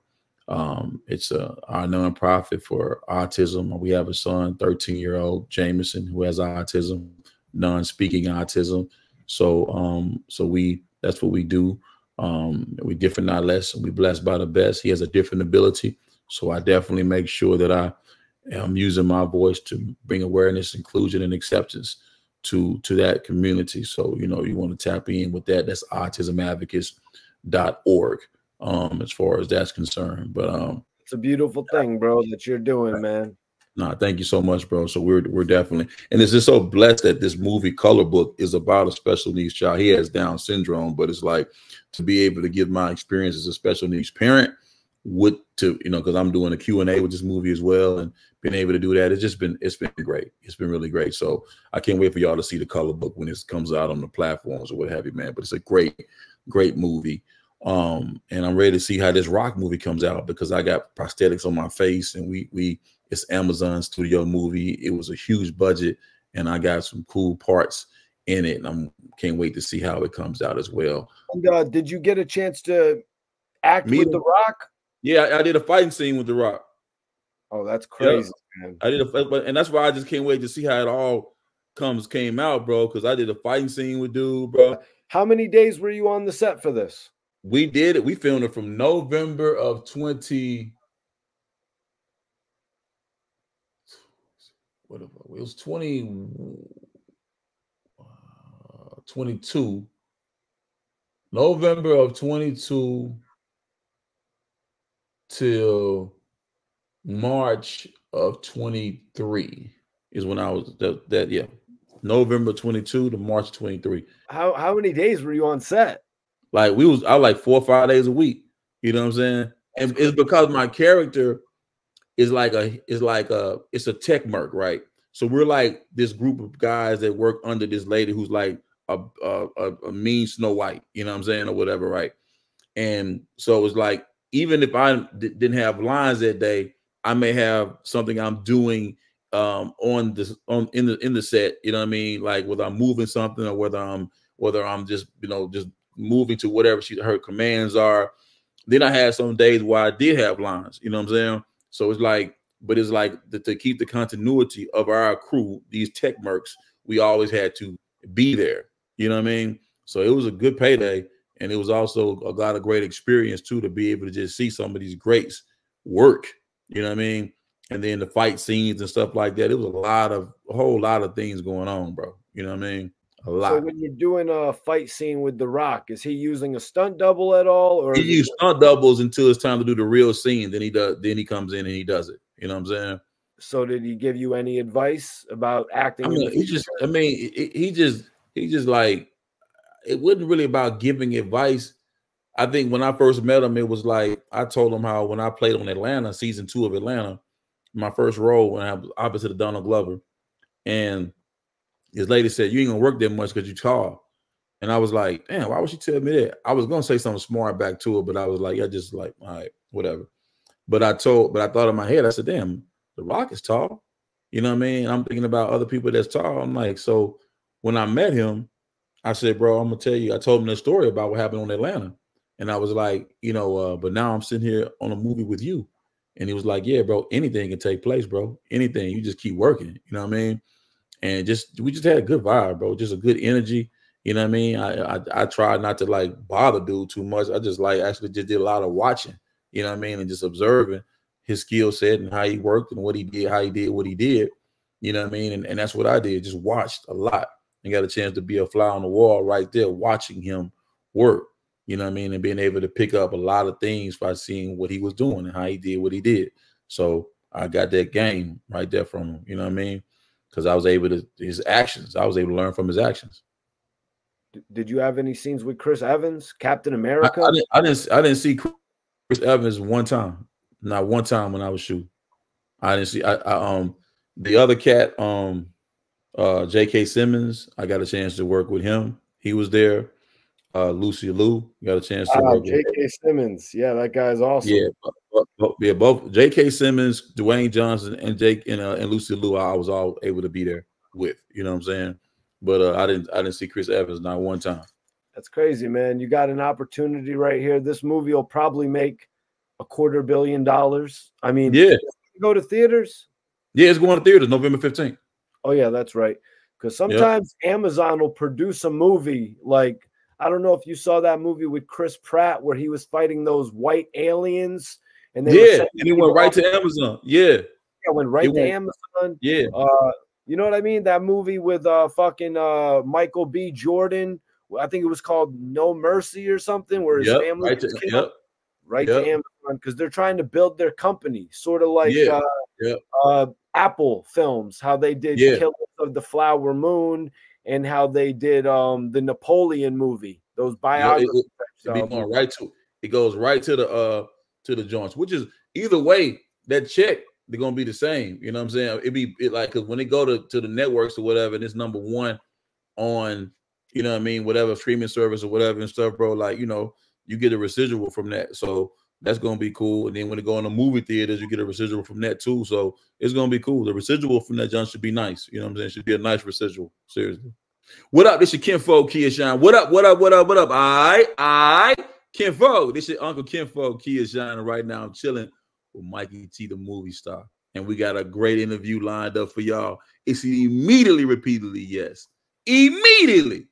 Um, it's a, our nonprofit for autism. We have a son, 13 year old Jameson, who has autism, non speaking autism. So, um, so we that's what we do. Um, we different, not less. We blessed by the best. He has a different ability. So I definitely make sure that I am using my voice to bring awareness, inclusion, and acceptance to to that community. So you know you want to tap in with that. That's autismadvocates.org um as far as that's concerned. But um it's a beautiful thing, bro, that you're doing, man. No, thank you so much, bro. So we're we're definitely, and it's just so blessed that this movie Color Book is about a special needs child. He has Down syndrome, but it's like to be able to give my experience as a special needs parent with to you know because I'm doing a Q and A with this movie as well, and being able to do that, it's just been it's been great. It's been really great. So I can't wait for y'all to see the Color Book when it comes out on the platforms or what have you, man. But it's a great, great movie. Um, and I'm ready to see how this rock movie comes out because I got prosthetics on my face and we we it's Amazon studio movie. It was a huge budget and I got some cool parts in it. And I'm can't wait to see how it comes out as well. And uh, did you get a chance to act Me with the rock? Yeah, I, I, did a fighting scene with the rock. Oh, that's crazy, yeah. I did a and that's why I just can't wait to see how it all comes came out, bro. Because I did a fighting scene with dude, bro. How many days were you on the set for this? We did it. We filmed it from November of 20. What it was 20 uh, 22 November of 22 till March of 23 is when I was that, that yeah November 22 to March 23. How how many days were you on set? Like we was out like four or five days a week. You know what I'm saying? And it's because my character is like a is like a it's a tech merc, right? So we're like this group of guys that work under this lady who's like a a, a mean Snow White, you know what I'm saying, or whatever, right? And so it's like even if I d- didn't have lines that day, I may have something I'm doing um on this on in the in the set, you know what I mean? Like whether I'm moving something or whether I'm whether I'm just you know just moving to whatever she her commands are. Then I had some days where I did have lines, you know what I'm saying? So it's like, but it's like the, to keep the continuity of our crew, these tech mercs, we always had to be there. You know what I mean? So it was a good payday. And it was also a lot of great experience too to be able to just see some of these greats work. You know what I mean? And then the fight scenes and stuff like that. It was a lot of a whole lot of things going on, bro. You know what I mean? A lot. So when you're doing a fight scene with The Rock, is he using a stunt double at all, or he uses stunt doubles until it's time to do the real scene? Then he does. Then he comes in and he does it. You know what I'm saying? So did he give you any advice about acting? I mean, he just. I mean, he just. He just like. It wasn't really about giving advice. I think when I first met him, it was like I told him how when I played on Atlanta, season two of Atlanta, my first role when I was opposite of Donald Glover, and his lady said, You ain't gonna work that much because you tall. And I was like, damn, why would she tell me that? I was gonna say something smart back to her, but I was like, yeah, just like, all right, whatever. But I told, but I thought in my head, I said, damn, the rock is tall. You know what I mean? I'm thinking about other people that's tall. I'm like, so when I met him, I said, bro, I'm gonna tell you, I told him the story about what happened on Atlanta. And I was like, you know, uh, but now I'm sitting here on a movie with you. And he was like, Yeah, bro, anything can take place, bro. Anything. You just keep working. You know what I mean? and just we just had a good vibe, bro. Just a good energy. You know what I mean? I I, I tried not to like bother dude too much. I just like actually just did a lot of watching. You know what I mean? And just observing his skill set and how he worked and what he did, how he did what he did. You know what I mean? And, and that's what I did. Just watched a lot and got a chance to be a fly on the wall right there, watching him work. You know what I mean? And being able to pick up a lot of things by seeing what he was doing and how he did what he did. So I got that game right there from him. You know what I mean? because I was able to his actions. I was able to learn from his actions. Did you have any scenes with Chris Evans, Captain America? I, I, didn't, I didn't. I didn't see Chris Evans one time. Not one time when I was shooting. I didn't see. I, I um the other cat um uh J.K. Simmons. I got a chance to work with him. He was there uh, Lucy Liu. got a chance to work J.K. Simmons. Yeah, that guy's awesome. Yeah, both, yeah, both J.K. Simmons, Dwayne Johnson, and Jake and, uh, and Lucy Liu. I was all able to be there with. You know what I'm saying? But uh, I didn't. I didn't see Chris Evans not one time. That's crazy, man. You got an opportunity right here. This movie will probably make a quarter billion dollars. I mean, yeah. Go to theaters. Yeah, it's going to theaters November 15th. Oh yeah, that's right. Because sometimes yep. Amazon will produce a movie like I don't know if you saw that movie with Chris Pratt where he was fighting those white aliens and yeah, and he went right to Amazon. Yeah, yeah, went right it to went, Amazon. Yeah, uh, you know what I mean? That movie with uh fucking uh Michael B. Jordan. I think it was called No Mercy or something, where his yep, family right to, yep. right yep. to Amazon because they're trying to build their company, sort of like yeah, uh, uh, Apple films, how they did Yeah. Killers of the Flower Moon and how they did um the Napoleon movie, those You know, it- biographies. it going right to it goes right to the uh to the joints, which is either way that check they're gonna be the same. You know what I'm saying? It be it like because when they go to to the networks or whatever, and it's number one on you know what I mean, whatever streaming service or whatever and stuff, bro. Like you know, you get a residual from that, so that's gonna be cool. And then when they go in the movie theaters, you get a residual from that too. So it's gonna be cool. The residual from that junk should be nice. You know what I'm saying? Should be a nice residual. Seriously. What up? This your Kinfolk Kia Shine. What up? What up? What up? What up? All right. Kinfolk. This is Uncle Kinfolk Kia Shine. Right now, I'm chilling with Mikey T, the movie star, and we got a great interview lined up for y'all. It's immediately, repeatedly, yes, immediately